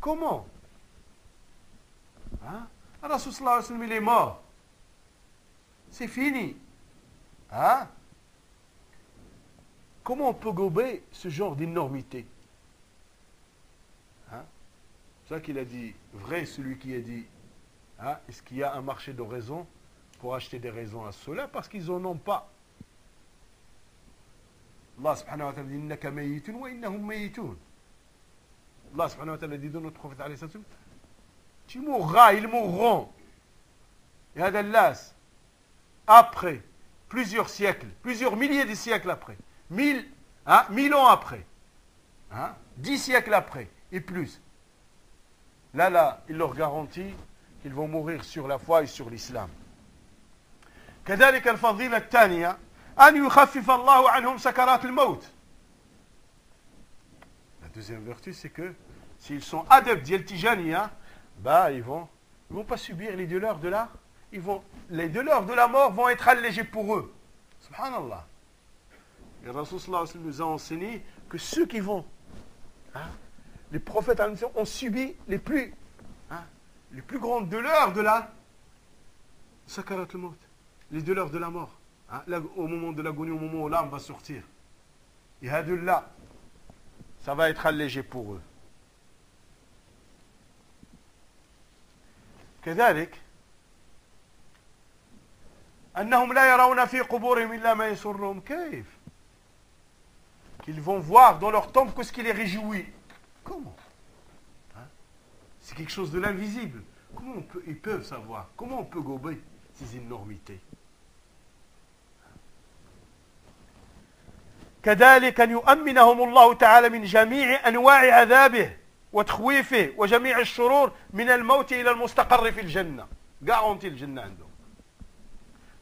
Comment hein? Rasul il est mort. C'est fini. Hein? Comment on peut gober ce genre d'énormité? Hein? C'est ça qu'il a dit, vrai celui qui a dit, hein est-ce qu'il y a un marché de raisons pour acheter des raisons à cela Parce qu'ils n'en ont pas. Allah subhanahu wa ta'ala dit, wa innahum. Allah subhanahu wa ta'ala dit de notre prophète tu mourras, ils mourront. Et Adallas, après, plusieurs siècles, plusieurs milliers de siècles après, mille, hein, mille ans après, hein, dix siècles après et plus. Là, là, il leur garantit qu'ils vont mourir sur la foi et sur l'islam. كذلك الفضيلة الثانية أن يخفف الله عنهم سكرات الموت. La deuxième vertu, c'est que s'ils sont adeptes d'Yeltijania, bah, ils vont, ils vont pas subir les douleurs de la ils vont, les douleurs de la mort vont être allégées pour eux. Subhanallah. Et Rasul nous a enseigné que ceux qui vont, hein, les prophètes ont subi les plus, hein, les plus grandes douleurs de la sakarat les douleurs de la mort. Hein, au moment de l'agonie, au moment où l'âme va sortir. Et là, ça va être allégé pour eux. كذلك أنهم لا يرون في قبورهم إلا ما يسرهم كيف qu'ils vont voir dans leur tombe que ce qui les réjouit. Comment hein C'est quelque chose de l'invisible. Comment on peut, ils peuvent savoir Comment on peut gober ces énormités كذلك أن يؤمنهم الله تعالى من جميع أنواع عذابه وتخويفه وجميع الشرور من الموت إلى المستقر في الجنة garantie الجنة عندهم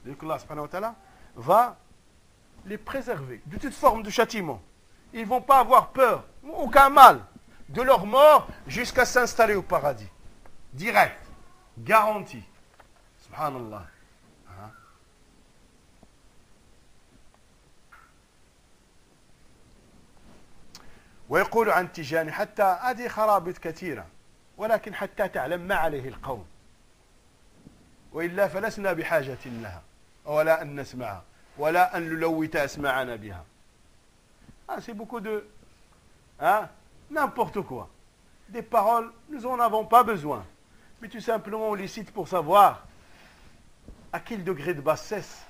donc Allah subhanahu wa ta'ala va les préserver de toute forme de châtiment ils vont pas avoir peur aucun mal de leur mort jusqu'à s'installer au paradis direct garantie subhanallah ويقول عن تجاني حتى هذه خرابط كثيرة ولكن حتى تعلم ما عليه القوم وإلا فلسنا بحاجة لها ولا أن نسمعها ولا أن نلوت أسماعنا بها ah, c'est beaucoup de hein, n'importe quoi des paroles nous en avons pas besoin mais tout simplement on les cite pour savoir à quel degré de bassesse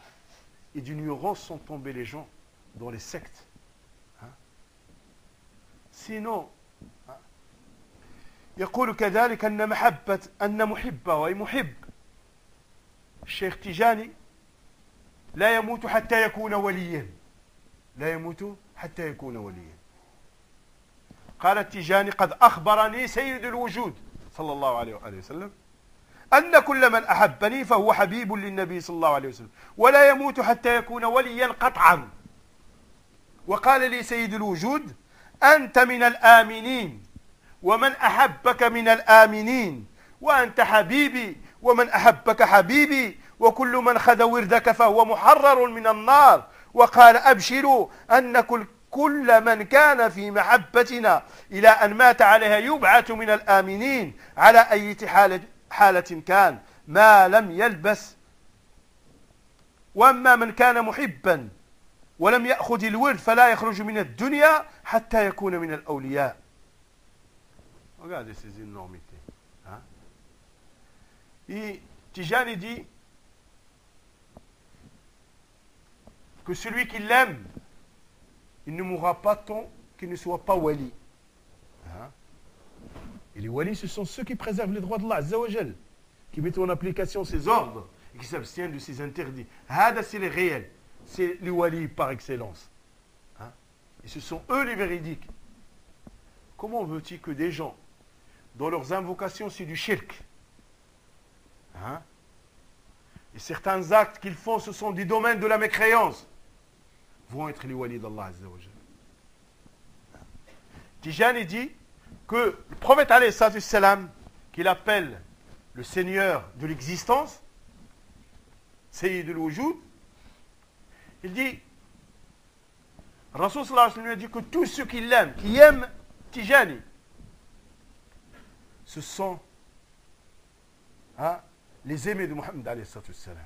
et d'ignorance sont tombés les gens dans les sectes sinon يقول كذلك أن محبة أن محبة وأي محب الشيخ تيجاني لا يموت حتى يكون وليا. لا يموت حتى يكون وليا. قال التيجاني قد أخبرني سيد الوجود صلى الله عليه وآله وسلم أن كل من أحبني فهو حبيب للنبي صلى الله عليه وسلم ولا يموت حتى يكون وليا قطعا. وقال لي سيد الوجود أنت من الآمنين ومن أحبك من الآمنين وأنت حبيبي ومن أحبك حبيبي وكل من خذ وردك فهو محرر من النار وقال أبشروا أن كل كل من كان في محبتنا إلى أن مات عليها يبعث من الآمنين على أي حالة, حالة كان ما لم يلبس وأما من كان محبا ولم يأخذ الورد فلا يخرج من الدنيا حتى يكون من الأولياء Regardez ces énormités. Hein? Et Tijani dit que celui qui l'aime, il ne mourra pas tant qu'il ne soit pas wali. Hein? Et les walis, ce sont ceux qui préservent les droits de Allah, qui mettent en application ses ordres et qui s'abstiennent de ses interdits. Hada, c'est les réels c'est les wali par excellence. Hein? Et ce sont eux les véridiques. Comment veut-il que des gens, dont leurs invocations c'est du shirk, hein? et certains actes qu'ils font, ce sont des domaines de la mécréance, vont être les d'Allah Azzawajal. Tijani dit que le prophète salam, qu'il appelle le Seigneur de l'existence, Sayyid al-Wujud, il dit, Rasul alayhi wa dit que tous ceux qui l'aiment, qui aiment Tijani, ce sont hein, les aimés de Muhammad alayhi salam.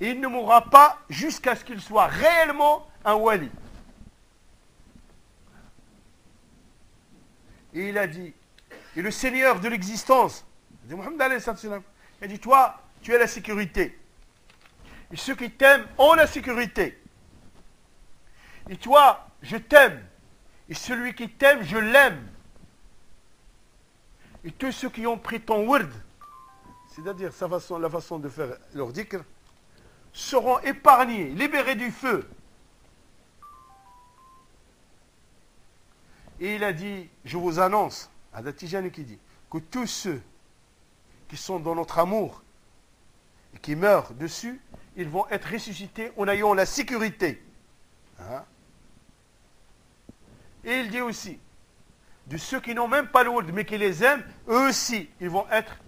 Et il ne mourra pas jusqu'à ce qu'il soit réellement un wali. Et il a dit, et le Seigneur de l'existence, il a dit, toi, tu as la sécurité. Et ceux qui t'aiment ont la sécurité. Et toi, je t'aime. Et celui qui t'aime, je l'aime. Et tous ceux qui ont pris ton word, c'est-à-dire la façon de faire leur dhikr, seront épargnés, libérés du feu. Et il a dit, je vous annonce, à qui dit, que tous ceux qui sont dans notre amour et qui meurent dessus, ils vont être ressuscités en ayant la sécurité. Hein? Et il dit aussi, de ceux qui n'ont même pas le mais qui les aiment, eux aussi, ils vont être,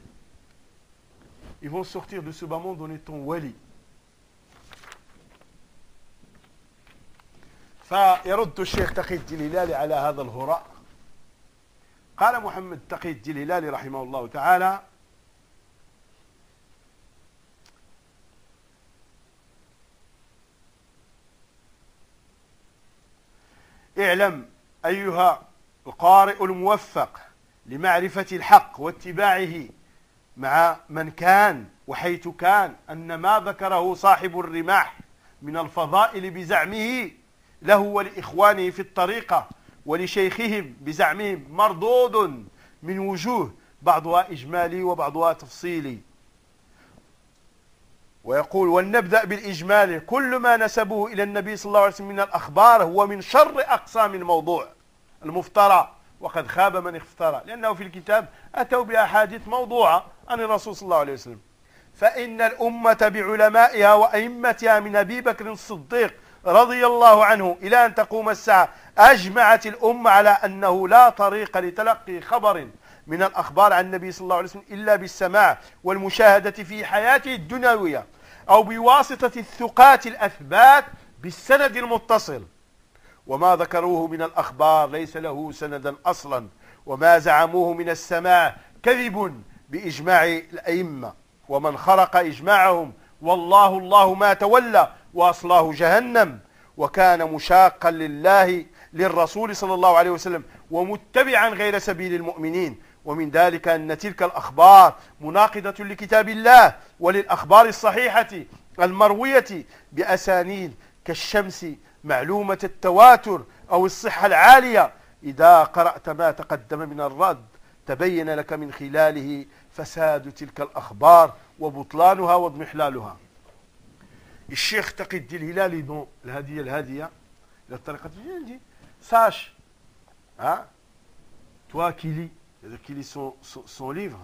ils vont sortir de ce bas monde en étant wali. فيرد الشيخ تقي الجليلاني على هذا الهراء. قال محمد تقي الجليلاني رحمه الله تعالى اعلم أيها القارئ الموفق لمعرفة الحق واتباعه مع من كان وحيث كان أن ما ذكره صاحب الرماح من الفضائل بزعمه له ولإخوانه في الطريقة ولشيخهم بزعمهم مردود من وجوه بعضها إجمالي وبعضها تفصيلي. ويقول ولنبدأ بالإجمال كل ما نسبوه إلى النبي صلى الله عليه وسلم من الأخبار هو من شر أقسام الموضوع المفترى وقد خاب من افترى لأنه في الكتاب أتوا بأحاديث موضوعة عن الرسول صلى الله عليه وسلم. فإن الأمة بعلمائها وأئمتها من أبي بكر الصديق رضي الله عنه إلى أن تقوم الساعة أجمعت الأمة على أنه لا طريق لتلقي خبر من الأخبار عن النبي صلى الله عليه وسلم إلا بالسماع والمشاهدة في حياته الدنيوية أو بواسطة الثقات الأثبات بالسند المتصل. وما ذكروه من الأخبار ليس له سندا أصلا وما زعموه من السماع كذب بإجماع الأئمة. ومن خرق إجماعهم والله الله ما تولى وأصلاه جهنم وكان مشاقا لله للرسول صلى الله عليه وسلم ومتبعا غير سبيل المؤمنين. ومن ذلك أن تلك الأخبار مناقضة لكتاب الله وللأخبار الصحيحة المروية بأسانيد كالشمس معلومة التواتر أو الصحة العالية. إذا قرأت ما تقدم من الرد تبين لك من خلاله فساد تلك الأخبار وبطلانها واضمحلالها الشيخ تقي الدين الهلالي دون الهدية الهادية إلى الطريقة الجندي ساش ها toi qui lis, qui lis son, son, son livre,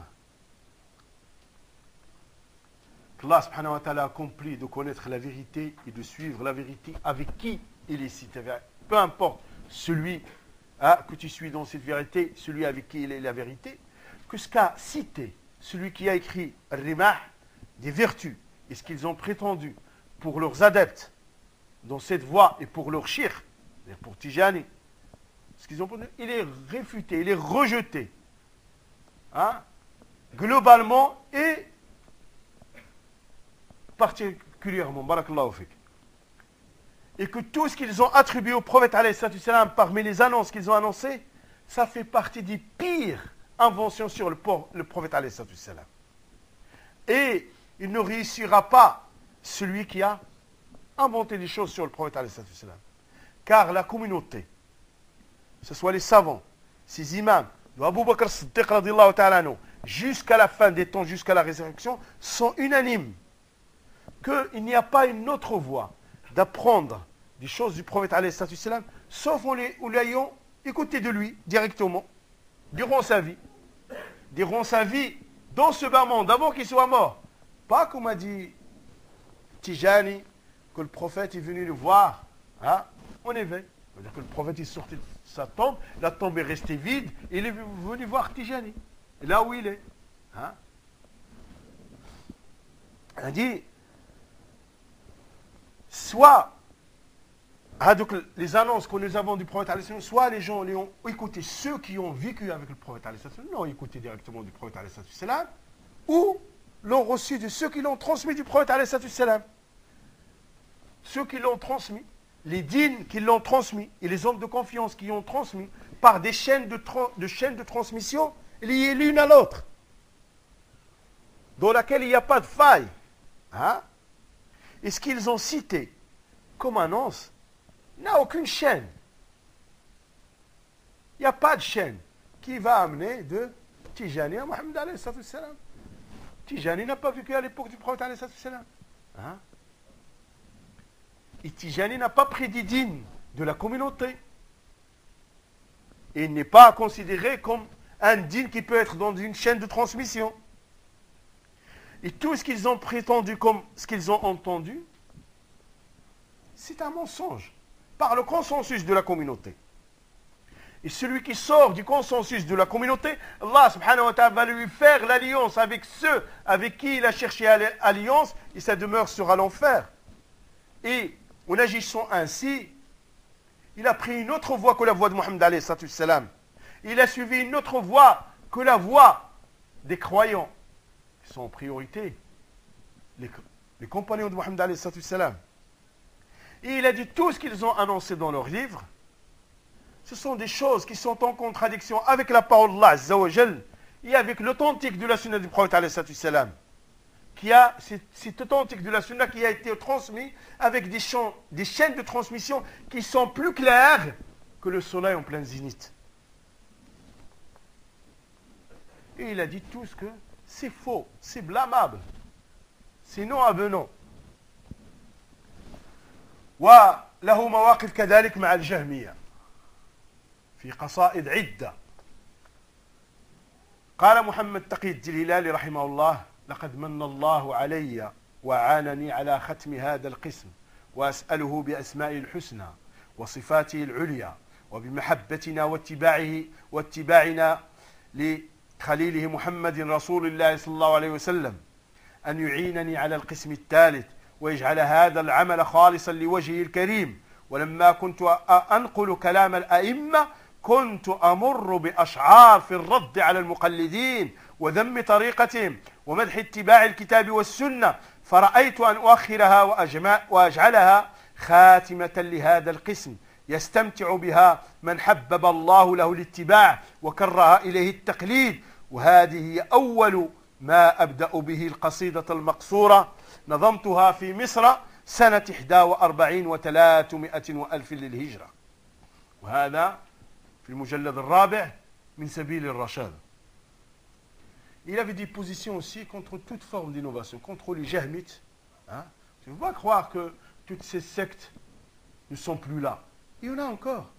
qu'Allah subhanahu wa ta'ala a accompli de connaître la vérité et de suivre la vérité avec qui il est cité. Peu importe celui hein, que tu suis dans cette vérité, celui avec qui il est la vérité, que ce qu'a cité celui qui a écrit Rimah des vertus et ce qu'ils ont prétendu pour leurs adeptes dans cette voie et pour leurs shir, pour Tijani, ce qu'ils ont il est réfuté, il est rejeté. Hein, globalement et particulièrement. Et que tout ce qu'ils ont attribué au prophète salam parmi les annonces qu'ils ont annoncées, ça fait partie des pires inventions sur le, le prophète salam. Et il ne réussira pas celui qui a inventé des choses sur le prophète. Car la communauté, ce soit les savants, ces imams, Abu Bakr Siddiq jusqu'à la fin des temps, jusqu'à la résurrection, sont unanimes qu'il n'y a pas une autre voie d'apprendre des choses du prophète sauf en l'ayant écouté de lui directement, durant sa vie. Durant sa vie, dans ce bas monde, avant qu'il soit mort. Pas comme a dit Tijani, que le prophète est venu le voir hein, en éveil. Que le prophète est sorti de sa tombe, la tombe est restée vide, il est venu voir Tijani, là où il est. Hein. Il a dit, soit ah, donc, les annonces que nous avons du prophète, soit les gens ont écouté ceux qui ont vécu avec le prophète, l'ont écouté directement du prophète, ou l'ont reçu de ceux qui l'ont transmis du prophète, ceux qui l'ont transmis, les dignes qui l'ont transmis, et les hommes de confiance qui ont transmis, par des chaînes de, chaînes de transmission liées l'une à l'autre, dans laquelle il n'y a pas de faille. Hein? Et ce qu'ils ont cité comme annonce n'a aucune chaîne. Il n'y a pas de chaîne qui va amener de Tijani à Mohammed. Tijani n'a pas vécu à l'époque du prophète. Hein? Et Tijani n'a pas pris digne de la communauté. Et il n'est pas considéré comme un digne qui peut être dans une chaîne de transmission. Et tout ce qu'ils ont prétendu comme ce qu'ils ont entendu, c'est un mensonge par le consensus de la communauté. Et celui qui sort du consensus de la communauté, Allah subhanahu wa ta'ala va lui faire l'alliance avec ceux avec qui il a cherché alliance et sa demeure sera l'enfer. Et en agissant ainsi, il a pris une autre voie que la voie de Mohammed salam. Il a suivi une autre voie que la voie des croyants sont en priorité les, compagnons de Mohammed salam. Et il a dit tout ce qu'ils ont annoncé dans leur livre, ce sont des choses qui sont en contradiction avec la parole d'Allah et avec l'authentique de la sunna du prophète salam Qui a, c'est authentique de la sunna qui a été transmis avec des, des chaînes de transmission qui sont plus claires que le soleil en plein zénith. Et il a dit tout ce que c'est faux, c'est blâmable. sinon avenant. وله مواقف كذلك مع الجهمية في قصائد عدة قال محمد تقي الجليلاني رحمه الله لقد من الله علي وعانني على ختم هذا القسم وأسأله بأسماء الحسنى وصفاته العليا وبمحبتنا واتباعه واتباعنا لخليله محمد رسول الله صلى الله عليه وسلم أن يعينني على القسم الثالث ويجعل هذا العمل خالصا لوجهه الكريم. ولما كنت أنقل كلام الأئمة كنت أمر بأشعار في الرد على المقلدين وذم طريقتهم ومدح اتباع الكتاب والسنة فرأيت أن أؤخرها وأجعلها خاتمة لهذا القسم يستمتع بها من حبب الله له الاتباع وكره إليه التقليد. وهذه هي أول ما أبدأ به القصيدة المقصورة. نظمتها في مصر سنة 41 و300 وألف للهجرة. وهذا في المجلد الرابع من سبيل الرشاد. Il avait des positions aussi contre toute forme d'innovation, contre les jahmites. Hein. Tu ne peux pas croire que toutes ces sectes ne sont plus là. Il y en a encore.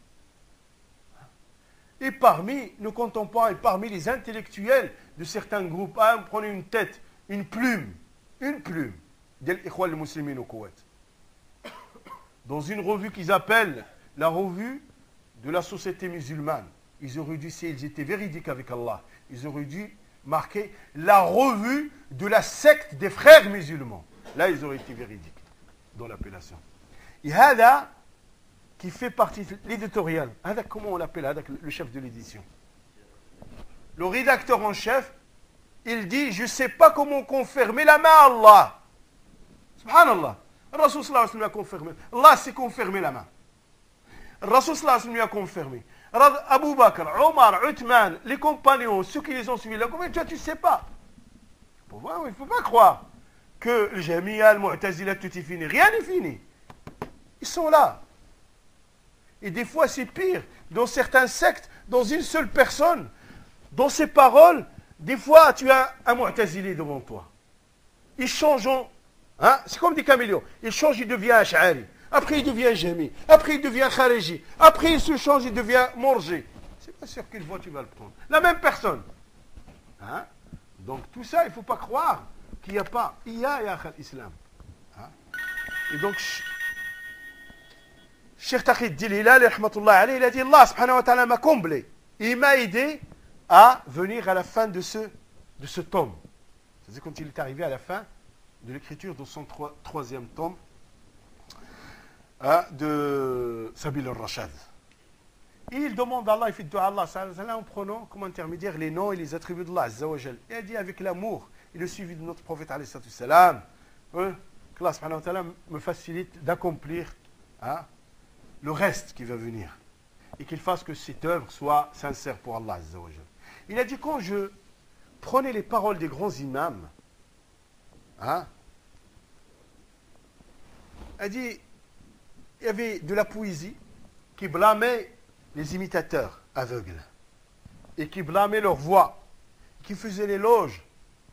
Et parmi nos contemporains, et parmi les intellectuels de certains groupes, hein, prenez une tête, une plume, une plume, au Koweït. Dans une revue qu'ils appellent la revue de la société musulmane. Ils auraient dû, s'ils étaient véridiques avec Allah, ils auraient dû marquer la revue de la secte des frères musulmans. Là, ils auraient été véridiques dans l'appellation. Et Hada, qui fait partie de l'éditorial, comment on l'appelle, le chef de l'édition? Le rédacteur en chef, il dit Je ne sais pas comment confirmer la main à Allah. Subhanallah. Rasul sallallahu a confirmé. Allah s'est confirmé la main. Rasul a confirmé. Abu Bakr, Omar, Uthman, les compagnons, ceux qui les ont suivis, toi tu ne sais pas. Il ne faut pas croire que le Jamia, le Mu'tazila, tout est fini. Rien n'est fini. Ils sont là. Et des fois, c'est pire. Dans certains sectes, dans une seule personne, dans ses paroles, des fois, tu as un Mu'tazili devant toi. Ils changent Hein? C'est comme des caméléons. Il change, il devient Ash'ari. Après, il devient Jami. Après, il devient Khariji. Après, il se change, il devient Morji. C'est pas sûr qu'une fois tu vas le prendre. La même personne. Hein? Donc, tout ça, il ne faut pas croire qu'il n'y a pas. Il y a l'islam. Hein? Et donc, Cheikh Taqid Dililal, il a dit Allah subhanahu wa ta'ala m'a comblé. Il m'a aidé à venir à la fin de ce, de ce tome. C'est-à-dire quand il est arrivé à la fin de l'écriture de son troisième tome hein, de Sabil al-Rashad. Il demande à Allah, il fait de Allah en prenant comme intermédiaire les noms et les attributs d'Allah. Il a dit avec l'amour et le suivi de notre prophète, salam, hein, que Allah me facilite d'accomplir hein, le reste qui va venir. Et qu'il fasse que cette œuvre soit sincère pour Allah. Il a dit quand je prenais les paroles des grands imams, hein, a dit il y avait de la poésie qui blâmait les imitateurs aveugles et qui blâmait leur voix, qui faisait l'éloge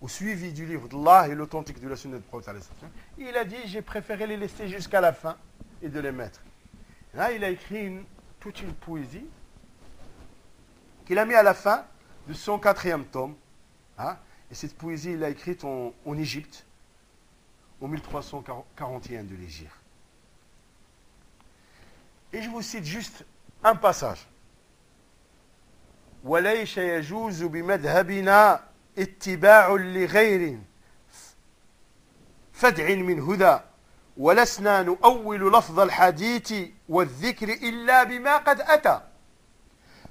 au suivi du livre d'Allah et l'authentique de la sunna de prophète. Il a dit j'ai préféré les laisser jusqu'à la fin et de les mettre. Là, il a écrit toute une poésie qu'il a mis à la fin de son quatrième tome. Hein. Et cette poésie, il l'a écrite en, en Égypte, au 1341 de l'Égypte. Et je vous cite juste un passage. وليس يجوز بمذهبنا اتباع لغير. فدع من هدى. ولسنا نؤول لفظ الحديث والذكر إلا بما قد أتى.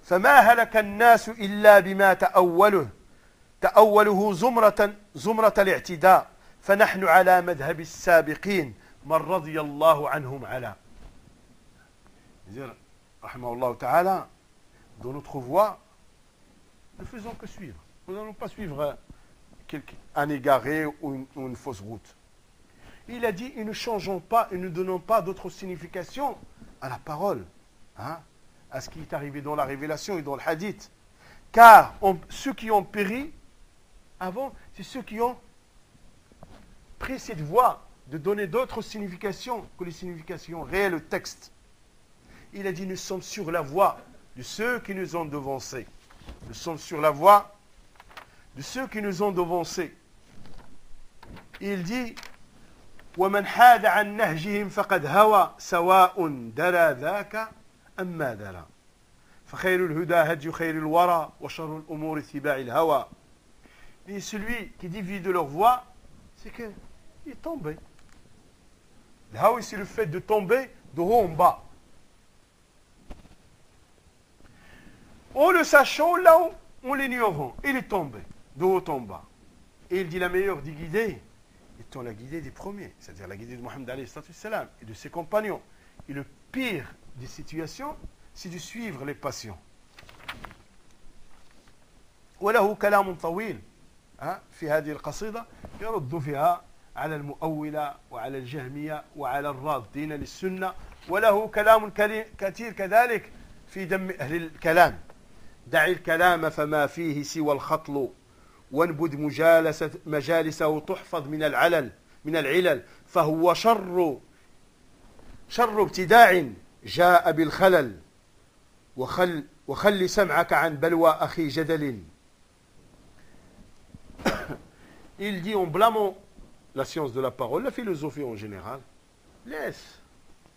فما هلك الناس إلا بما تأوله. تأوله زمرة زمرة الاعتداء. فنحن على مذهب السابقين. من رضي الله عنهم على. Ta'ala dans notre voie ne faisons que suivre. Nous n'allons pas suivre un égaré ou une, fausse route. Il a dit et ne changeons pas et ne donnons pas d'autre signification à la parole hein, à ce qui est arrivé dans la révélation et dans le hadith. Car ceux qui ont péri avant c'est ceux qui ont pris cette voie de donner d'autres significations que les significations réelles au texte Il a dit, nous sommes sur la voie de ceux qui nous ont devancés. Nous sommes sur la voie de ceux qui nous ont devancés. Il dit, ومن حاد عن نهجهم فقد هوى سواء درى ذاك أم ما درى فخير الهدى هدي خير الورى وشر الأمور اتباع الهوى Et celui qui dévie de leur voie, c'est qu'il est tombé. Le hawa, c'est le fait de tomber de haut en bas. En le sachant, là où on l'ignorant, il est tombé de haut en bas. Et il dit la meilleure des guidées étant la guidée des premiers, c'est-à-dire la guidée de Mohammed et de ses compagnons. Et le pire des situations, c'est de suivre les passions. وله كلام طويل في هذه القصيدة يرد فيها على المؤولة وعلى الجهمية وعلى الرافضين للسنة وله كلام كثير كذلك في دم أهل الكلام دع الكلام فما فيه سوى الخطل وانبذ مجالسة مجالسه تحفظ من العلل من العلل فهو شر شر ابتداع جاء بالخلل وخل وخل سمعك عن بلوى أخي جدل Il dit en blâmant la science de la parole, la philosophie en général, laisse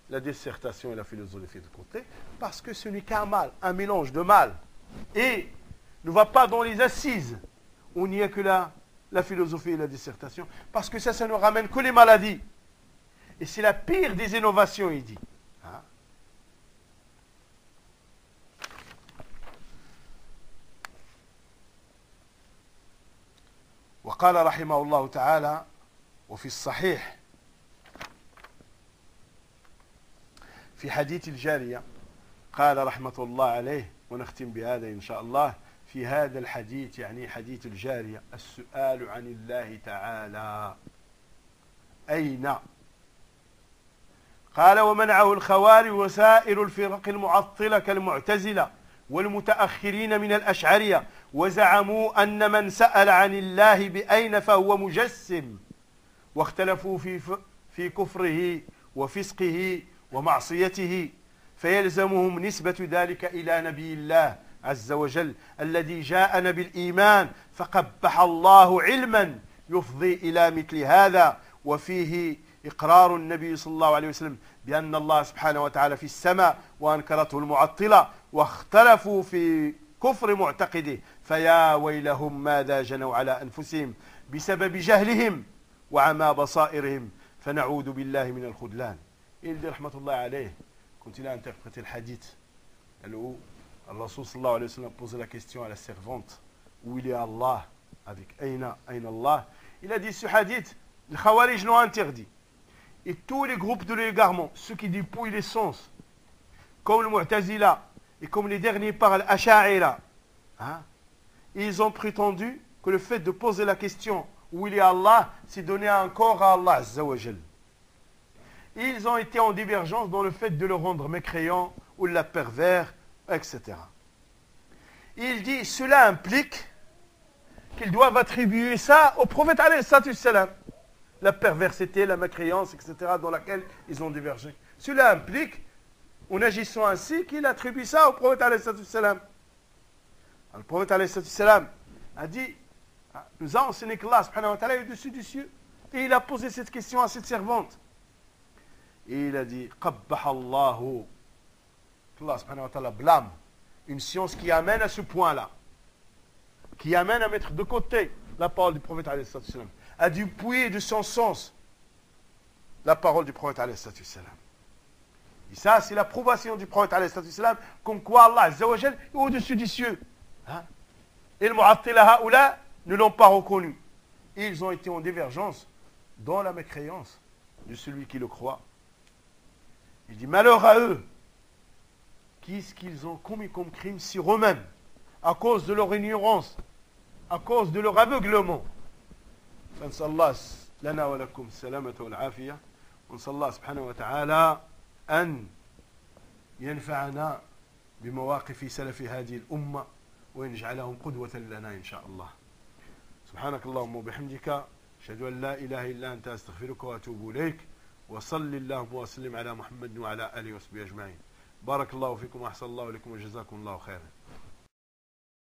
la dissertation et la philosophie de côté, parce que ce n'est qu'un mal, un mélange de mal. Et ne va pas dans les assises où il n'y a que la, la philosophie et la dissertation, parce que ça, ça ne ramène que les maladies. Et c'est la pire des innovations, il dit. Hein? وقال رحمه الله تعالى وفي الصحيح في حديث الجارية قال رحمة الله عليه ونختم بهذا إن شاء الله. في هذا الحديث يعني حديث الجارية السؤال عن الله تعالى. أين؟ قال ومنعه الخوارج وسائر الفرق المعطلة كالمعتزلة والمتأخرين من الأشعرية وزعموا أن من سأل عن الله بأين فهو مجسم واختلفوا في في كفره وفسقه ومعصيته. فيلزمهم نسبة ذلك إلى نبي الله عز وجل الذي جاءنا بالإيمان فقبح الله علما يفضي إلى مثل هذا. وفيه إقرار النبي صلى الله عليه وسلم بأن الله سبحانه وتعالى في السماء وأنكرته المعطلة واختلفوا في كفر معتقده. فيا ويلهم ماذا جنوا على أنفسهم بسبب جهلهم وعمى بصائرهم. فنعوذ بالله من الخذلان. إلدي رحمة الله عليه. quand il a interprété le hadith, où Allah sallallahu alayhi wa sallam posé la question à la servante, où il est Allah, avec Aina, Aina Allah, il a dit ce hadith, les Khawarij l'ont interdit. Et tous les groupes de l'égarement, ceux qui dépouillent les sens, comme le Mu'tazila et comme les derniers par l'Asha'ira, hein, ils ont prétendu que le fait de poser la question où il est Allah, c'est donner un corps à Allah Azzawajal ils ont été en divergence dans le fait de le rendre mécréant ou la pervers etc. Il dit, cela implique qu'ils doivent attribuer ça au prophète salam. La perversité, la mécréance, etc., dans laquelle ils ont divergé. Cela implique, en agissant ainsi, qu'il attribue ça au prophète salam. Le prophète salam a dit, nous avons enseigné que Allah est au-dessus du ciel. Et il a posé cette question à cette servante. Et il a dit, Allah subhanahu wa ta'ala blâme une science qui amène à ce point-là, qui amène à mettre de côté la parole du prophète à dupuer de son sens la parole du prophète Et ça, c'est l'approbation du prophète comme quoi Allah est au-dessus des cieux. Hein? Et le mu'attila ne l'ont pas reconnu. ils ont été en divergence dans la mécréance de celui qui le croit. Il dit malheur à eux. Qu'est-ce qu'ils ont commis comme crime sur eux-mêmes, à cause de leur ignorance, à cause de leur aveuglement. فنسأل الله لنا ولكم السلامة والعافية. ونسأل الله سبحانه وتعالى أن ينفعنا بمواقف سلف هذه الأمة ويجعلهم قدوة لنا إن شاء الله. سبحانك اللهم وبحمدك أشهد أن لا إله إلا أنت أستغفرك وأتوب إليك. وصل اللهم وسلم على محمد وعلى آله وصحبه أجمعين. بارك الله فيكم وأحسن الله إليكم وجزاكم الله خيرا.